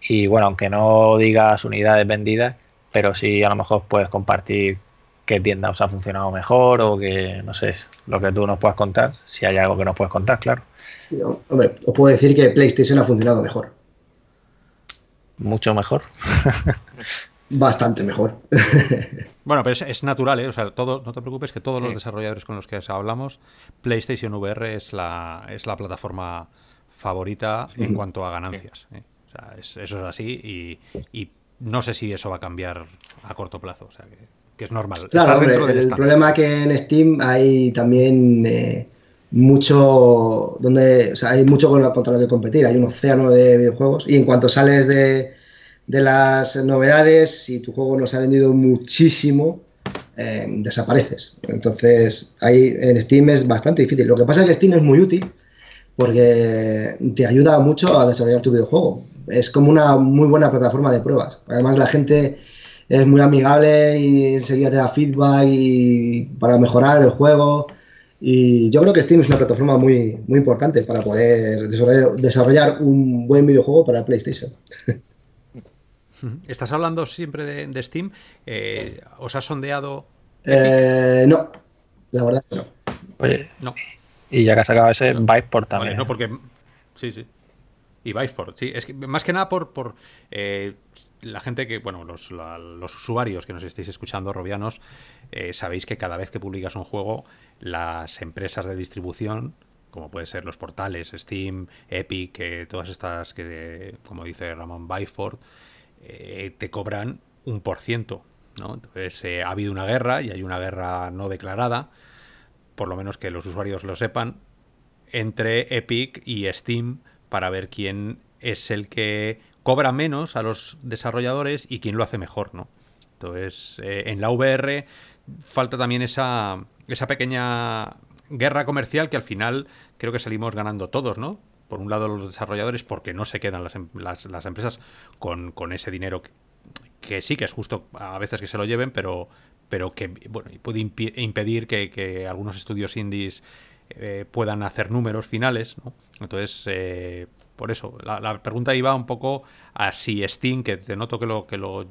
y bueno, aunque no digas unidades vendidas, pero sí a lo mejor puedes compartir qué tienda os ha funcionado mejor o que, no sé, lo que tú nos puedas contar, si hay algo que nos puedes contar, claro. hombre, os puedo decir que PlayStation ha funcionado mejor. Mucho mejor. (laughs) Bastante mejor. (laughs) bueno, pero es, natural, ¿eh? O sea, todo, no te preocupes que todos los desarrolladores con los que hablamos, PlayStation VR es la, es la plataforma favorita en cuanto a ganancias. ¿eh? O sea, eso es así y, y no sé si eso va a cambiar a corto plazo. O sea, que que es normal. Claro, el problema que en Steam hay también eh, mucho donde hay mucho contra lo que competir, hay un océano de videojuegos y en cuanto sales de, las novedades, si tu juego no se ha vendido muchísimo, eh, desapareces. Entonces, ahí en Steam es bastante difícil. Lo que pasa es que Steam es muy útil porque te ayuda mucho a desarrollar tu videojuego. Es como una muy buena plataforma de pruebas. Además, la gente es muy amigable y enseguida te da feedback para mejorar el juego. Y yo creo que Steam es una plataforma muy, muy importante para poder desarrollar, un buen videojuego para PlayStation. (laughs) ¿Estás hablando siempre de, Steam? Eh, ¿Os ha sondeado? Eh, no, la verdad es que no. Oye, no. Y ya que has sacado ese, no. Viveport también. no, porque. Sí, sí. Y Viveport, sí. Es que más que nada por, por eh, la gente que, bueno, los, usuarios que nos estéis escuchando, robianos, eh, sabéis que cada vez que publicas un juego, las empresas de distribución, como pueden ser los portales, Steam, Epic, eh, todas estas que, como dice Ramón Byford, eh, te cobran un por ciento. ¿no? Entonces, ha habido una guerra y hay una guerra no declarada, por lo menos que los usuarios lo sepan, entre Epic y Steam para ver quién es el que cobra menos a los desarrolladores y quién lo hace mejor, ¿no? Entonces, eh, en la VR falta también esa, esa pequeña guerra comercial que al final creo que salimos ganando todos, ¿no? Por un lado los desarrolladores porque no se quedan las, em, las, empresas con, ese dinero que, sí que es justo a veces que se lo lleven, pero, pero que bueno, puede impedir que, algunos estudios indies eh, puedan hacer números finales, ¿no? Entonces, eh, por eso, la, pregunta iba un poco a si Steam, que te noto que lo, que lo,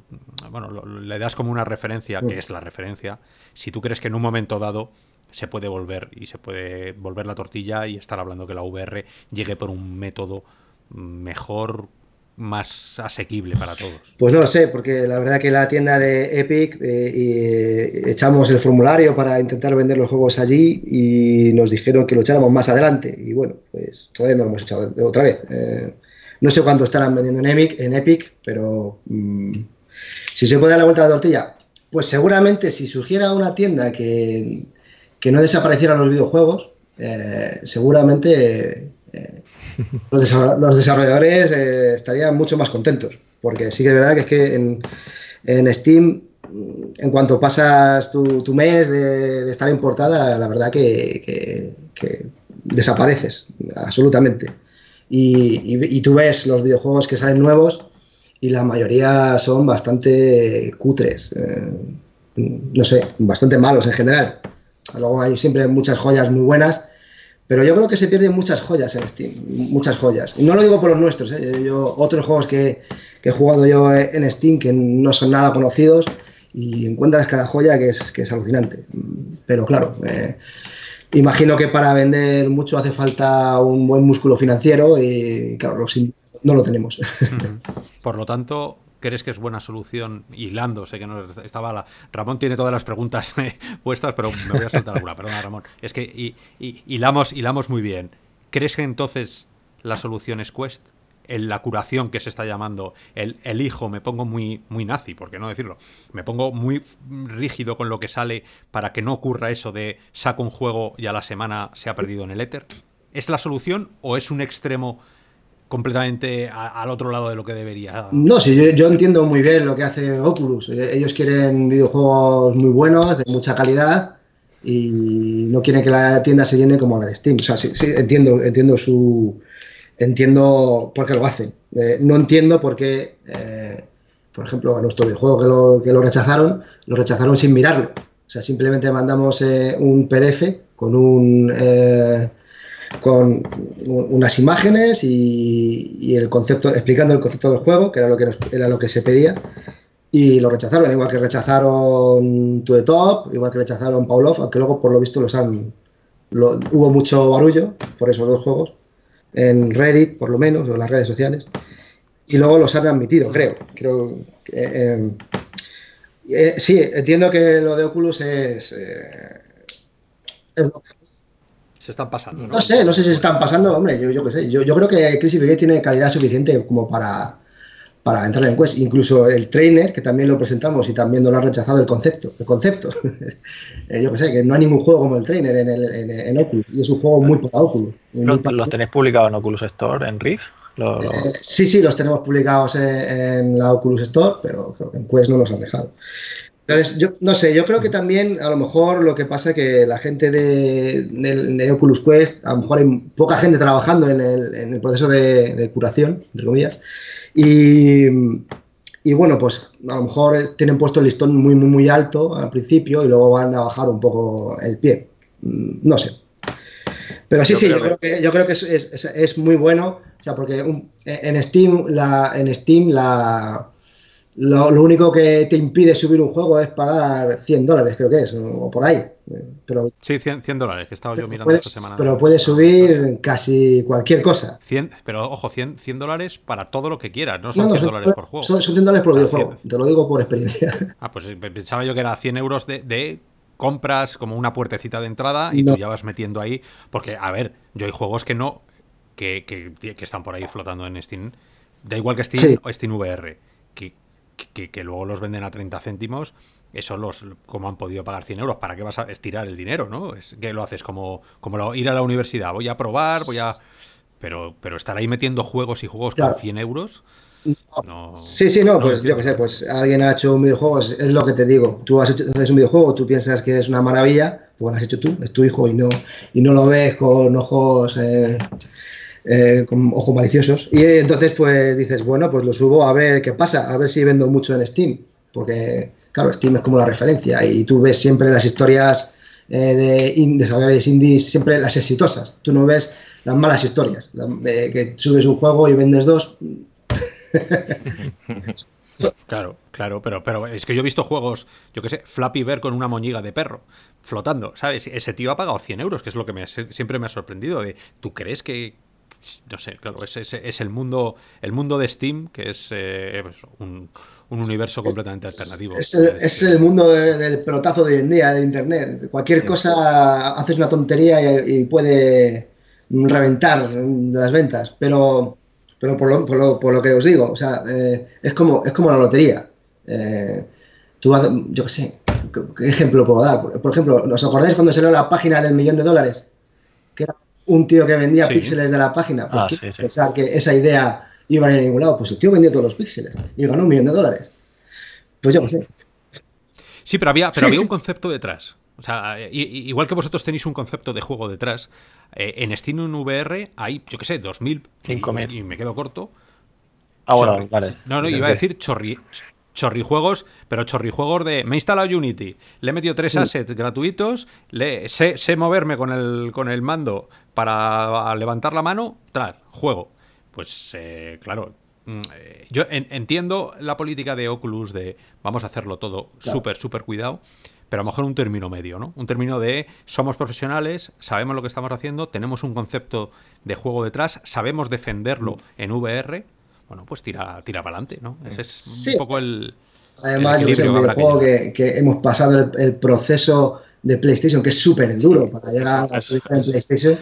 bueno, le das como una referencia, que es la referencia, si tú crees que en un momento dado se puede volver y se puede volver la tortilla y estar hablando que la VR llegue por un método mejor, más asequible para todos? Pues no lo sé, porque la verdad que la tienda de Epic eh, y echamos el formulario para intentar vender los juegos allí y nos dijeron que lo echáramos más adelante. Y bueno, pues todavía no lo hemos echado otra vez. Eh, no sé cuánto estarán vendiendo en Epic, en Epic pero mm, si se puede dar la vuelta a la tortilla, pues seguramente si surgiera una tienda que, que no desaparecieran los videojuegos, eh, seguramente (laughs) los, desarrolladores eh, estarían mucho más contentos, porque sí que es verdad que es que en, Steam en cuanto pasas tu, mes de, estar en portada, la verdad que, desapareces, absolutamente. Y, tú ves los videojuegos que salen nuevos y la mayoría son bastante cutres, eh, no sé, bastante malos en general. Luego hay siempre muchas joyas muy buenas, pero yo creo que se pierden muchas joyas en Steam, muchas joyas. Y no lo digo por los nuestros, ¿eh? yo, otros juegos que, he jugado yo en Steam que no son nada conocidos y encuentras cada joya que es, que es alucinante. Pero claro, eh, imagino que para vender mucho hace falta un buen músculo financiero y claro, no lo tenemos. (laughs) Por lo tanto, ¿crees que es buena solución? Hilando, sé que no estaba la... Ramón tiene todas las preguntas puestas, pero me voy a saltar alguna. Perdona, Ramón. Es que y, hilamos, hilamos muy bien. ¿Crees que entonces la solución es Quest? en la curación que se está llamando el, el, hijo, me pongo muy, muy nazi, por qué no decirlo, me pongo muy rígido con lo que sale para que no ocurra eso de saco un juego y a la semana se ha perdido en el éter. ¿Es la solución o es un extremo completamente al otro lado de lo que debería. No, sí, yo, entiendo muy bien lo que hace Oculus. Eh, ellos quieren videojuegos muy buenos, de mucha calidad, y no quieren que la tienda se llene como la de Steam. O sea, sí, entiendo, entiendo su. Entiendo por qué lo hacen. Eh, no entiendo por qué, eh, por ejemplo, a nuestro videojuego que lo, que lo rechazaron, lo rechazaron sin mirarlo. O sea, simplemente mandamos un PDF con un con unas imágenes y, el concepto, explicando el concepto del juego, que era lo que, era lo que se pedía, y lo rechazaron, igual que rechazaron To The Top, igual que rechazaron Pavlov, aunque luego por lo visto los han... hubo mucho barullo por esos dos juegos, en Reddit por lo menos, o en las redes sociales, y luego los han admitido, creo. creo eh, eh, sí, entiendo que lo de Oculus es... Eh, es se están pasando. ¿no? sé, no sé si se están pasando, hombre, yo, yo qué sé. Yo, yo creo que Chris Brigade tiene calidad suficiente como para, para entrar en Quest. Incluso el trainer, que también lo presentamos y también nos lo ha rechazado el concepto. El concepto. (laughs) Eh, yo qué sé, que no hay ningún juego como el trainer en, el, en, Oculus. Y es un juego muy para Oculus. ¿Los, tenéis publicados en Oculus Store, en Rift? Eh, sí, sí, los tenemos publicados en, la Oculus Store, pero creo que en Quest no los han dejado. Entonces, yo no sé, yo creo que también a lo mejor lo que pasa es que la gente de, Oculus Quest, a lo mejor hay poca gente trabajando en el, proceso de, curación, entre comillas, y, y, bueno, pues a lo mejor tienen puesto el listón muy, muy, muy alto al principio y luego van a bajar un poco el pie. Mm, no sé. Pero sí, sí, yo creo que, yo creo que es, es, muy bueno, o sea, porque en Steam, la, en Steam la lo, único que te impide subir un juego es pagar 100 dólares, creo que es, o por ahí. Pero, sí, 100, 100 dólares, que estaba yo mirando esta semana. Pero puedes subir casi cualquier cosa. 100, pero ojo, 100, 100 dólares para todo lo que quieras, no son 100 dólares por juego. Son, 100 dólares por videojuego, te lo digo por experiencia. (laughs) Ah, pues pensaba yo que era 100 euros de, compras como una puertecita de entrada y tú ya vas metiendo ahí. Porque, a ver, yo hay juegos que no, que, que, están por ahí flotando en Steam. Da igual que Steam o Steam VR. Que, que, luego los venden a 30 céntimos, eso los, como han podido pagar 100 euros, ¿para qué vas a estirar el dinero, no? Es que lo haces como, como ir a la universidad, voy a probar, voy a... Pero, pero estar ahí metiendo juegos y juegos por 100 euros... sí, sí, no, pues yo qué sé, pues alguien ha hecho un videojuego, es, lo que te digo, tú has hecho, haces un videojuego, tú piensas que es una maravilla, pues lo has hecho tú, es tu hijo y no, y no lo ves con ojos... Eh, eh, con ojos maliciosos. Y entonces, pues dices, bueno, pues lo subo a ver qué pasa, a ver si vendo mucho en Steam. Porque, claro, Steam es como la referencia y tú ves siempre las historias eh, de desarrolladores indies, siempre las exitosas. Tú no ves las malas historias, que subes un juego y vendes dos. (laughs) Claro, claro, pero, pero es que yo he visto juegos, yo qué sé, Flappy Bear con una moñiga de perro flotando, ¿sabes? Ese tío ha pagado 100 euros, que es lo que siempre me ha sorprendido. ¿Tú crees que, no sé, claro, es, es, el mundo el mundo de Steam, que es eh, pues, un, universo completamente alternativo. Es el, mundo del pelotazo de hoy en día, de Internet. Cualquier cosa, haces una tontería y, puede reventar las ventas, pero, pero por, lo, por, lo, por lo que os digo, o sea, eh, es, como, es como la lotería. Eh, tú, yo qué sé, ¿qué ejemplo puedo dar? Por, ejemplo, ¿os acordáis cuando salió la página del millón de dólares? Que era un tío que vendía píxeles de la página, ¿por pues ah, pensar que esa idea iba a ir a ningún lado? Pues el tío vendió todos los píxeles y ganó un millón de dólares. Pues yo no sé. Sí, pero había, pero había un concepto detrás. O sea, igual que vosotros tenéis un concepto de juego detrás, eh, en Steam en VR hay, yo qué sé, 2000 y, y, me quedo corto. Ah, bueno, vale. No, no, iba a decir chorri, chorrijuegos, pero chorrijuegos de. Me he instalado Unity, le he metido tres assets gratuitos, le, sé, moverme con el, con el mando para levantar la mano, tras, juego. Pues eh, claro, mm, eh, yo entiendo la política de Oculus de vamos a hacerlo todo súper, súper cuidado pero a lo mejor un término medio, ¿no? Un término de somos profesionales, sabemos lo que estamos haciendo, tenemos un concepto de juego detrás, sabemos defenderlo en VR, bueno, pues tira, tira para adelante, ¿no? Ese es un poco el. Además, yo que sé, un videojuego que, que, hemos pasado el, proceso de PlayStation, que es súper duro para llegar a PlayStation.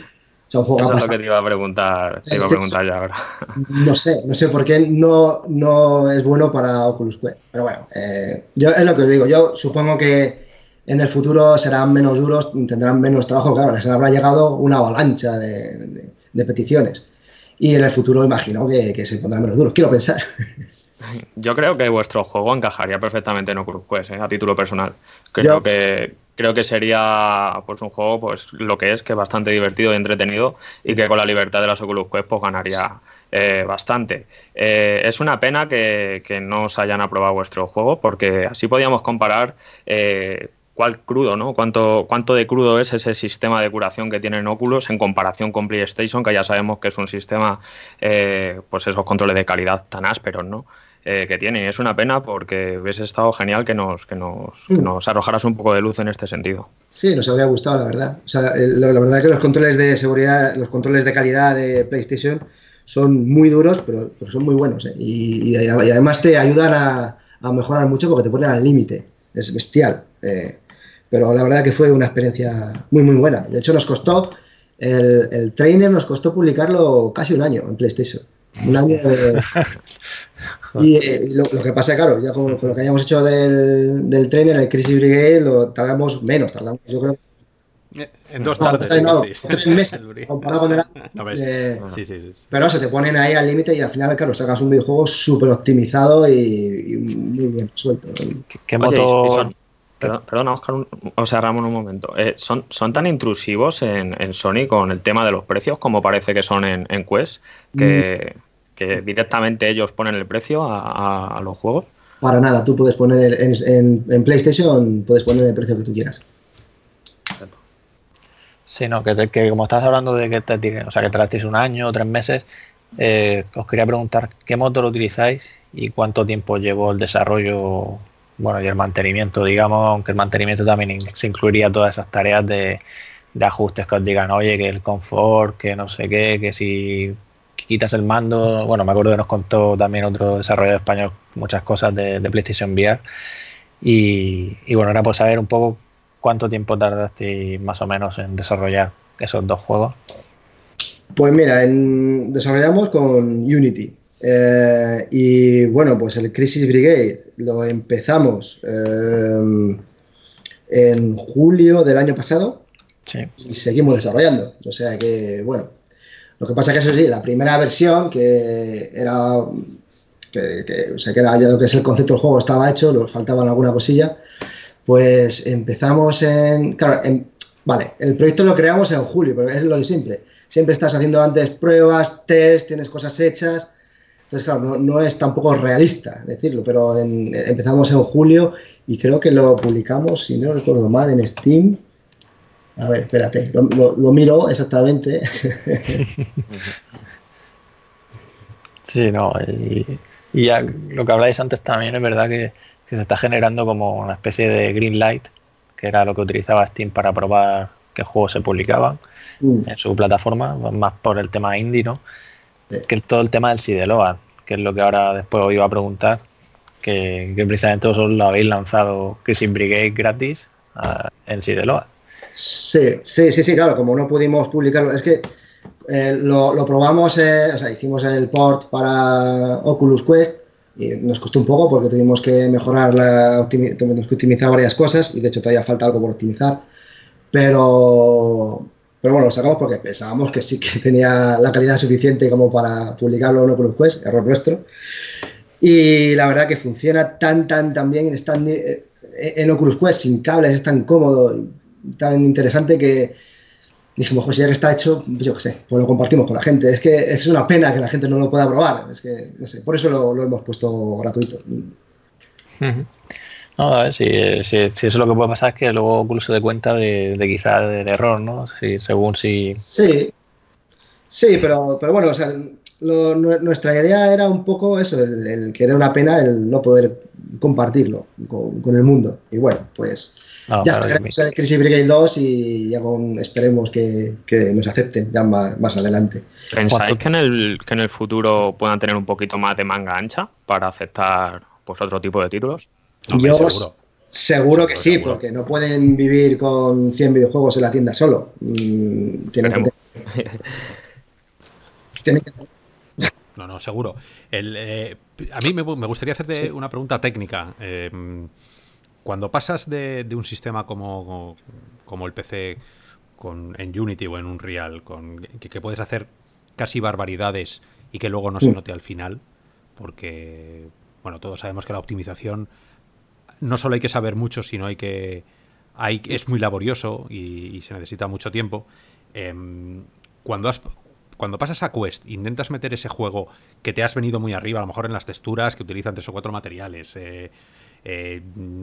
O un juego Eso es lo que te iba a preguntar, te iba a preguntar ya ahora. (laughs) No sé, no sé por qué no, no es bueno para Oculus Quest. Pero bueno, eh, yo es lo que os digo. Yo supongo que en el futuro serán menos duros, tendrán menos trabajo, claro, les habrá llegado una avalancha de, peticiones. Y en el futuro imagino que, se pondrán menos duros. Quiero pensar. Yo creo que vuestro juego encajaría perfectamente en Oculus Quest, ¿eh? a título personal. Creo que creo que sería pues un juego pues lo que es que bastante divertido y entretenido y que con la libertad de las Oculus Quest pues ganaría eh, bastante. Eh, es una pena que, que, no os hayan aprobado vuestro juego porque así podíamos comparar cuál crudo, ¿no? ¿Cuánto, ¿Cuánto de crudo es ese sistema de curación que tienen Oculus en comparación con PlayStation, que ya sabemos que es un sistema, eh, pues esos controles de calidad tan ásperos, ¿no? Eh, que tiene. Es una pena porque hubiese estado genial que nos, que nos, que mm. nos arrojaras un poco de luz en este sentido. Sí, nos habría gustado, la verdad. O sea, la, verdad es que los controles de seguridad, los controles de calidad de PlayStation son muy duros, pero, son muy buenos. ¿eh? Y, además te ayudan a, a, mejorar mucho porque te ponen al límite. Es bestial. Eh, pero la verdad que fue una experiencia muy, muy buena. De hecho, nos costó, el, trainer nos costó publicarlo casi un año en PlayStation. Un año (laughs) Y, eh, lo, que pasa, claro, ya con, lo que hayamos hecho del, del trainer, el Crisis Brigade, lo tardamos menos, tardamos, yo creo. Eh, en dos tardes. No, tres meses (laughs) comparado con el no eh, sí, sí, sí. Pero se te ponen ahí al límite y al final, claro, sacas un videojuego súper optimizado y, muy bien resuelto. ¿Qué, motor, Perdona, Oscar, o sea, Ramón, un momento. Eh, ¿son, ¿Son tan intrusivos en, Sony con el tema de los precios como parece que son en, Quest? Que, mm. directamente ellos ponen el precio a, los juegos. Para nada, tú puedes poner en, PlayStation, puedes poner el precio que tú quieras. Sí, no, que, como estás hablando de que te, o sea, que trasteis un año o tres meses, eh, os quería preguntar qué motor utilizáis y cuánto tiempo llevó el desarrollo bueno, y el mantenimiento, digamos, aunque el mantenimiento también se incluiría todas esas tareas de, ajustes que os digan, oye, que el confort, que no sé qué, que si quitas el mando, bueno, me acuerdo que nos contó también otro desarrollador español muchas cosas de, PlayStation VR. Y, bueno, era por saber un poco cuánto tiempo tardaste más o menos en desarrollar esos dos juegos. Pues mira, desarrollamos con Unity. Eh, y bueno, pues el Crisis Brigade lo empezamos eh, en julio del año pasado y seguimos desarrollando. O sea que, bueno, lo que pasa es que eso sí, la primera versión que era, que, o sea, que era ya lo que es el concepto del juego estaba hecho, nos faltaban alguna cosilla, pues empezamos en, claro, vale, el proyecto lo creamos en julio, pero es lo de siempre. Siempre estás haciendo antes pruebas, test, tienes cosas hechas entonces, claro, no, es tampoco realista decirlo, pero empezamos en julio y creo que lo publicamos, si no recuerdo mal, en Steam. A ver, espérate, lo, miro exactamente. (laughs) Sí, no, y, ya lo que habláis antes también es verdad que, se está generando como una especie de green light, que era lo que utilizaba Steam para probar qué juegos se publicaban mm. en su plataforma, más por el tema indie, ¿no? Que todo el tema del Sideload, que es lo que ahora después os iba a preguntar, que, precisamente vosotros lo habéis lanzado Crisis Brigade gratis uh, en Sideload. Sí, sí, sí, sí, claro, como no pudimos publicarlo, es que eh, lo, probamos, eh, o sea, hicimos el port para Oculus Quest y nos costó un poco porque tuvimos que mejorar, la, tuvimos que optimizar varias cosas y de hecho todavía falta algo por optimizar, pero, pero bueno, lo sacamos porque pensábamos que sí que tenía la calidad suficiente como para publicarlo en Oculus Quest, error nuestro. Y la verdad que funciona tan, tan, tan bien, tan, eh, en Oculus Quest sin cables es tan cómodo tan interesante que dijimos, pues ya que está hecho, yo qué sé, pues lo compartimos con la gente. Es que es una pena que la gente no lo pueda probar. Es que, no sé, por eso lo, hemos puesto gratuito. No, a ver, si, si, eso lo que puede pasar es que luego Oculus se dé cuenta de, de quizá del error, ¿no? Si, según si... Sí, sí, pero, pero bueno, o sea, nuestra idea era un poco eso, el, que era una pena el no poder compartirlo con, el mundo. Y bueno, pues ya estaremos en Crisis Brigade 2 y ya esperemos que, nos acepten ya más, adelante. ¿Pensáis que en, el, que en el futuro puedan tener un poquito más de manga ancha para aceptar pues otro tipo de títulos? Yo seguro, que sí, porque no pueden vivir con 100 videojuegos en la tienda solo. Mm, tienen (laughs) No, no, seguro. Eh, a mí me, gustaría hacerte una pregunta técnica. Em, cuando pasas de, un sistema como, como, el PC con, en Unity o en Unreal, con, que, puedes hacer casi barbaridades y que luego no se note al final, porque, bueno, todos sabemos que la optimización no solo hay que saber mucho, sino hay que... Hay, es muy laborioso y, se necesita mucho tiempo. Em, cuando, has, cuando pasas a Quest, intentas meter ese juego que te has venido muy arriba, a lo mejor en las texturas que utilizan tres o cuatro materiales. Eh, eh,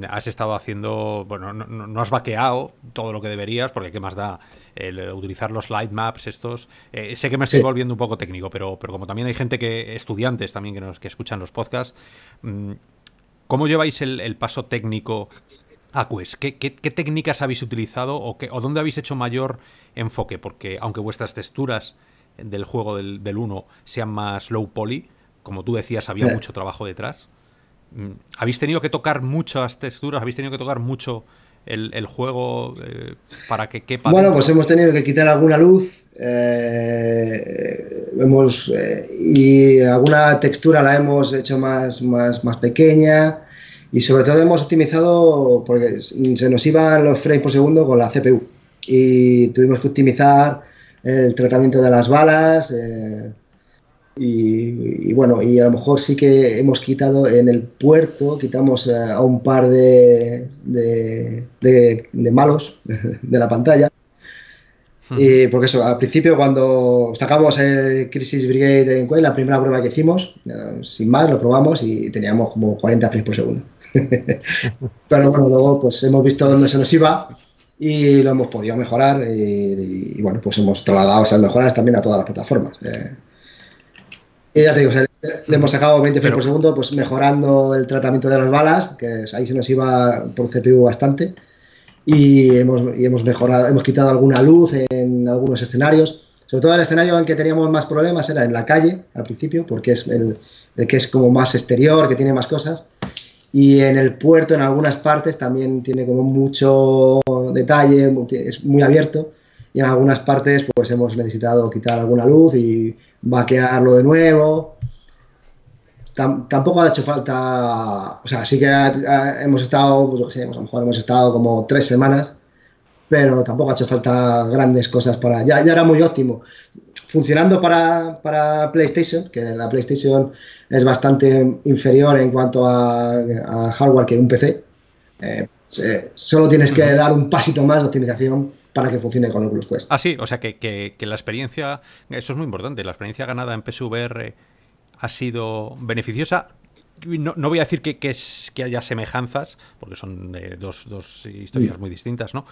has estado haciendo, bueno, no, has vaqueado todo lo que deberías, porque qué más da el utilizar los light maps estos. Eh, sé que me estoy volviendo un poco técnico, pero, pero como también hay gente que, estudiantes también que, nos, que escuchan los podcasts, mm, ¿cómo lleváis el, paso técnico a Quest? ¿Qué, técnicas habéis utilizado o, qué, o dónde habéis hecho mayor enfoque? Porque aunque vuestras texturas del juego del, 1 sean más low poly. Como tú decías, había mucho trabajo detrás. Mm, ¿Habéis tenido que tocar muchas texturas? ¿Habéis tenido que tocar mucho el, juego eh, para que quepa? Bueno, pues hemos tenido que quitar alguna luz. Eh, eh, y alguna textura la hemos hecho más, más, más pequeña. Y sobre todo hemos optimizado porque se nos iban los frames por segundo con la CPU. Y tuvimos que optimizar el tratamiento de las balas. Eh, y, bueno, y a lo mejor sí que hemos quitado en el puerto, quitamos eh, a un par de, de, malos (laughs) de la pantalla. Y porque eso, al principio cuando sacamos el Crisis Brigade en Quake, la primera prueba que hicimos, eh, sin más, lo probamos y teníamos como 40 frames por segundo. (laughs) Pero bueno, luego pues hemos visto dónde se nos iba y lo hemos podido mejorar y, bueno, pues hemos trasladado esas mejoras también a todas las plataformas. Eh. Y ya te digo, le hemos sacado 20 frames por segundo, pues mejorando el tratamiento de las balas, que ahí se nos iba por CPU bastante, y hemos, y hemos mejorado, hemos quitado alguna luz en algunos escenarios. Sobre todo el escenario en que teníamos más problemas era en la calle al principio, porque es el, el que es como más exterior, que tiene más cosas. Y en el puerto, en algunas partes, también tiene como mucho detalle, es muy abierto. Y en algunas partes, pues hemos necesitado quitar alguna luz y vaquearlo de nuevo. tampoco ha hecho falta, o sea, sí que hemos estado, pues, sé, a lo mejor hemos estado como tres semanas, pero tampoco ha hecho falta grandes cosas para. Ya, ya era muy óptimo. Funcionando para, para PlayStation, que la PlayStation es bastante inferior en cuanto a, hardware que un PC. Eh, solo tienes que dar un pasito más de optimización para que funcione con Oculus Quest. Ah, sí, o sea que, la experiencia, eso es muy importante, la experiencia ganada en PSVR ha sido beneficiosa. No, voy a decir que, es, que haya semejanzas, porque son dos, dos historias mm. muy distintas, ¿no?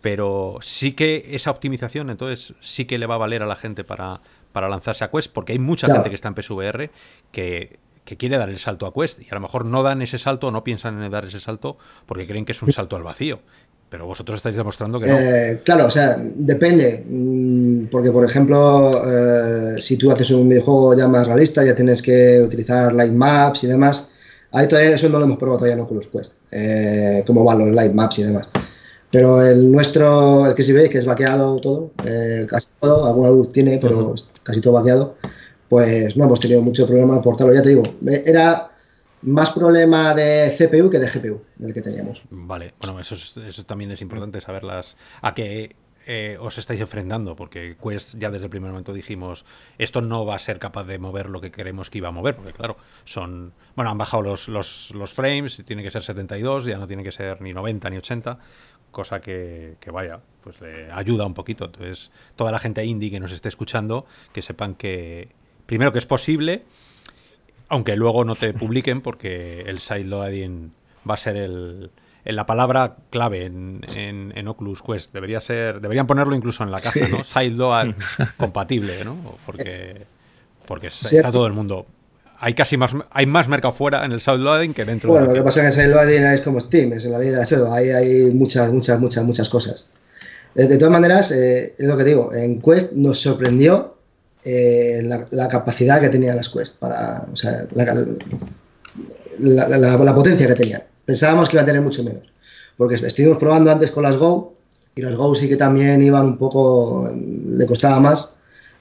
Pero sí que esa optimización, entonces, sí que le va a valer a la gente para, para lanzarse a Quest, porque hay mucha gente que está en PSVR que, quiere dar el salto a Quest y a lo mejor no dan ese salto o no piensan en dar ese salto porque creen que es un salto al vacío. Pero vosotros estáis demostrando que no. Eh, claro, o sea, depende. Mm, porque, por ejemplo, eh, si tú haces un videojuego ya más realista, ya tienes que utilizar light maps y demás. Ahí todavía eso no lo hemos probado todavía en Oculus Quest. Eh, cómo van los light maps y demás. Pero el nuestro, el que se ve, que es vaqueado todo, eh, casi todo, alguna luz tiene, pero casi todo vaqueado, pues no hemos tenido mucho problema por portarlo. Ya te digo, era más problema de CPU que de GPU el que teníamos. Vale, bueno, eso, eso también es importante saberlas. A que eh, os estáis enfrentando, porque Quest ya desde el primer momento dijimos, esto no va a ser capaz de mover lo que queremos que iba a mover, porque claro, son, bueno, han bajado los, los, los frames, tiene que ser 72, ya no tiene que ser ni 90 ni 80, cosa que, que, vaya, pues le ayuda un poquito. Entonces, toda la gente indie que nos esté escuchando, que sepan que, primero que es posible, aunque luego no te publiquen, porque el sideloading va a ser el, la palabra clave en, en, Oculus Quest. Debería ser, deberían ponerlo incluso en la caja, ¿no? Sideload (laughs) compatible, ¿no? Porque, porque está todo el mundo. Hay casi más, hay más mercado fuera en el sideloading que dentro. Bueno, lo que pasa es que el sideloading es como Steam, es en la vida de Ahí hay muchas, muchas, muchas, muchas cosas. De, todas maneras, eh, es lo que digo, en Quest nos sorprendió eh, la, capacidad que tenían las Quest, para, o sea, la, la potencia que tenían. Pensábamos que iba a tener mucho menos. Porque estuvimos probando antes con las Go y las Go sí que también iban un poco, le costaba más.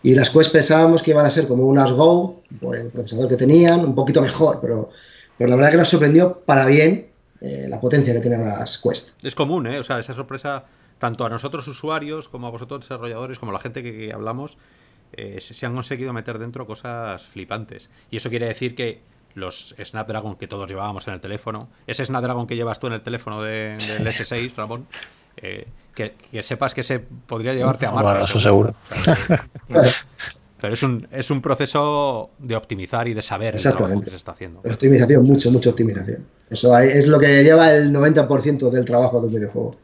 Y las Quest pensábamos que iban a ser como unas Go, por el procesador que tenían, un poquito mejor, pero, pero la verdad que nos sorprendió para bien eh, la potencia que tenían las Quest. Es común, ¿eh? O sea, esa sorpresa, tanto a nosotros usuarios como a vosotros desarrolladores, como a la gente que, hablamos, eh, se han conseguido meter dentro cosas flipantes. Y eso quiere decir que los Snapdragon que todos llevábamos en el teléfono, ese Snapdragon que llevas tú en el teléfono del (laughs) S6, Ramón, eh, que, sepas que se podría llevarte a marca. eso seguro. pero es un, es un proceso de optimizar y de saber el trabajo que se está haciendo. Optimización, mucho, mucha optimización. Eso es lo que lleva el 90% del trabajo de un videojuego.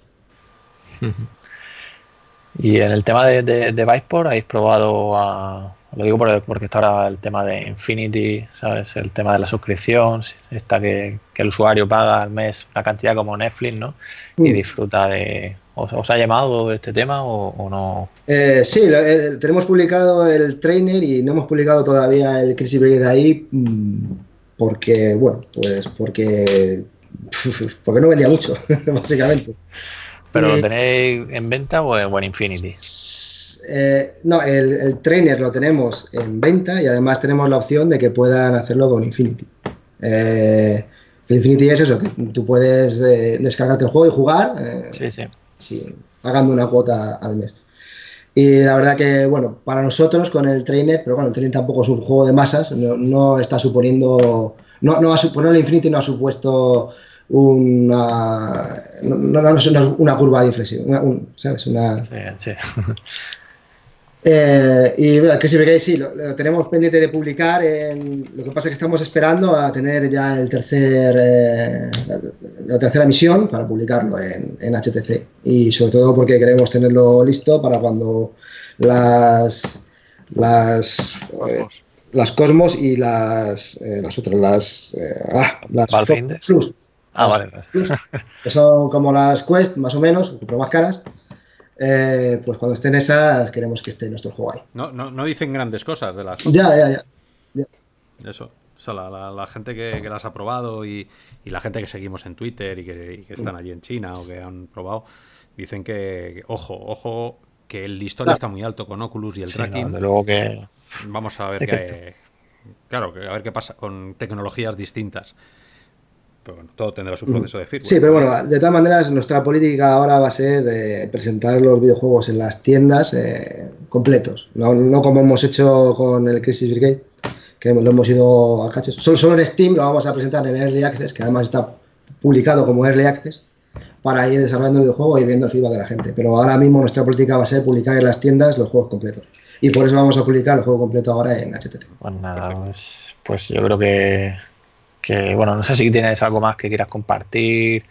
Y en el tema de, de, de Viveport, ¿habéis probado a, lo digo porque está ahora el tema de Infinity, ¿sabes? El tema de la suscripción, está que, el usuario paga al mes la cantidad como Netflix, ¿no? Y mm. disfruta de... ¿Os, ha llamado este tema o, no? Eh, sí, tenemos publicado el trainer y no hemos publicado todavía el Crisis de ahí mm, porque, bueno, pues porque, (laughs) porque no vendía mucho, (laughs) básicamente. ¿Pero lo tenéis en venta o en Infinity? Eh, no, el, trainer lo tenemos en venta y además tenemos la opción de que puedan hacerlo con Infinity. Eh, el Infinity es eso, que tú puedes eh, descargarte el juego y jugar sí, pagando una cuota al mes. Y la verdad que, bueno, para nosotros con el trainer, pero bueno, el trainer tampoco es un juego de masas, no, está suponiendo, no, no ha el Infinity no ha supuesto una, no, una curva de inflexión, ¿sabes? Una, sí, (laughs) Eh, y bueno, que sí, sí lo, tenemos pendiente de publicar. lo que pasa es que estamos esperando a tener ya el tercer, eh, la, tercera misión para publicarlo en, HTC. Y sobre todo porque queremos tenerlo listo para cuando las las eh, las Cosmos y las las otras las ah, las Plus. Ah, vale. (laughs) que son como las Quest más o menos, pero más caras eh, pues cuando estén esas, queremos que esté nuestro juego ahí. No, no, no dicen grandes cosas de las. Ya, ya, ya. Eso. O sea, la, gente que, las ha probado y, la gente que seguimos en Twitter y que, están allí en China o que han probado, dicen que, ojo, ojo, que el listón está muy alto con Oculus y el tracking. luego que... Vamos a ver qué... Claro, a ver qué pasa con tecnologías distintas. Pero bueno, todo tendrá su proceso de firmware. Sí, pero bueno, de todas maneras, nuestra política ahora va a ser eh, presentar los videojuegos en las tiendas eh, completos, no, como hemos hecho con el Crisis Brigade, que lo hemos ido a cachos. Solo, solo en Steam lo vamos a presentar en Early Access, que además está publicado como Early Access, para ir desarrollando el videojuego y viendo el feedback de la gente. Pero ahora mismo nuestra política va a ser publicar en las tiendas los juegos completos. Y por eso vamos a publicar el juego completo ahora en HTC. Pues nada, pues, pues yo creo que que bueno, no sé si tienes algo más que quieras compartir,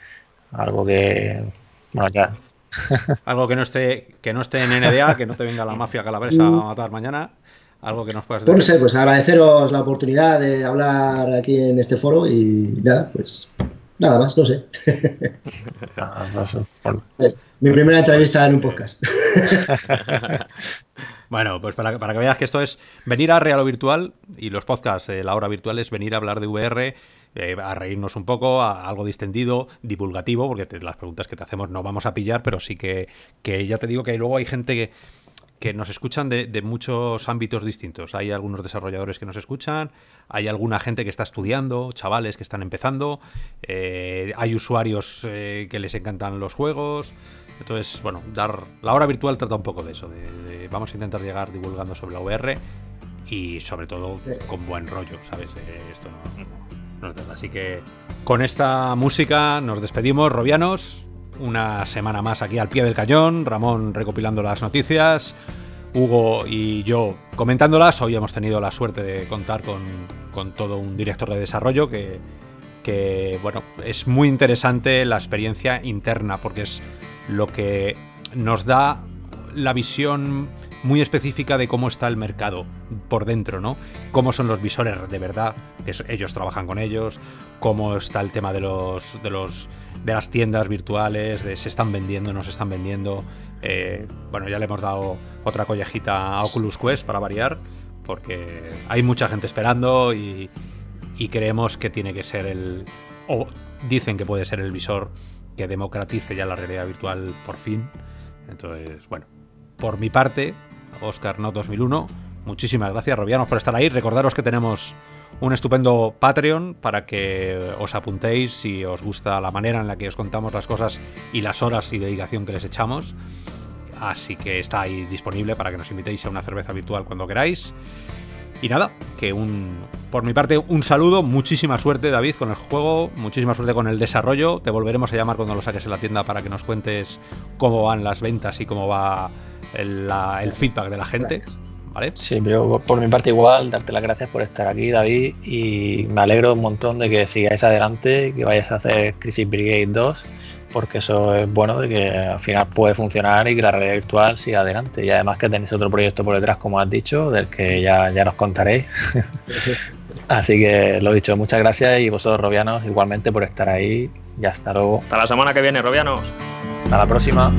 algo que, bueno, ya. (laughs) algo que no esté que no esté en NDA, que no te venga la mafia calabresa a matar mañana. Algo que nos puedas decir. Pues no sé, pues agradeceros la oportunidad de hablar aquí en este foro y nada, pues nada más, no sé. (laughs) Mi primera entrevista en un podcast. (laughs) Bueno, pues para, que veas que esto es venir a Real Virtual y los podcasts de la hora virtual es venir a hablar de VR, eh, a reírnos un poco, a algo distendido, divulgativo, porque las preguntas que te hacemos no vamos a pillar, pero sí que, que ya te digo que luego hay gente que, que nos escuchan de, muchos ámbitos distintos. Hay algunos desarrolladores que nos escuchan, hay alguna gente que está estudiando, chavales que están empezando, eh, hay usuarios eh, que les encantan los juegos. Entonces, bueno, dar la hora virtual trata un poco de eso, de, vamos a intentar llegar divulgando sobre la VR y sobre todo con buen rollo, ¿sabes? Eh, esto no, no, no Así que con esta música nos despedimos, Robianos. Una semana más aquí al pie del cañón, Ramón recopilando las noticias, Hugo y yo comentándolas. Hoy hemos tenido la suerte de contar con, con todo un director de desarrollo que, que, bueno, es muy interesante la experiencia interna porque es lo que nos da la visión muy específica de cómo está el mercado por dentro, ¿no? Cómo son los visores de verdad, que ellos trabajan con ellos, cómo está el tema de los de los de las tiendas virtuales, de se están vendiendo, no se están vendiendo. Eh, bueno, ya le hemos dado otra collejita a Oculus Quest para variar, porque hay mucha gente esperando y, y creemos que tiene que ser el o dicen que puede ser el visor que democratice ya la realidad virtual por fin. Entonces, bueno, por mi parte, Oscar No 2001, muchísimas gracias, Robianos, por estar ahí. Recordaros que tenemos un estupendo Patreon para que os apuntéis si os gusta la manera en la que os contamos las cosas y las horas y dedicación que les echamos. Así que está ahí disponible para que nos invitéis a una cerveza virtual cuando queráis. Y nada, que un por mi parte un saludo, muchísima suerte David con el juego, muchísima suerte con el desarrollo. Te volveremos a llamar cuando lo saques en la tienda para que nos cuentes cómo van las ventas y cómo va el, feedback de la gente. ¿Vale? Sí, pero por mi parte igual, darte las gracias por estar aquí, David, y me alegro un montón de que sigáis adelante, que vayáis a hacer Crisis Brigade 2 porque eso es bueno de que al final puede funcionar y que la realidad virtual siga adelante. Y además que tenéis otro proyecto por detrás, como has dicho, del que ya, ya nos contaréis. (laughs) Así que lo dicho, muchas gracias y vosotros, Robianos, igualmente por estar ahí. Y hasta luego. Hasta la semana que viene, Robianos. Hasta la próxima.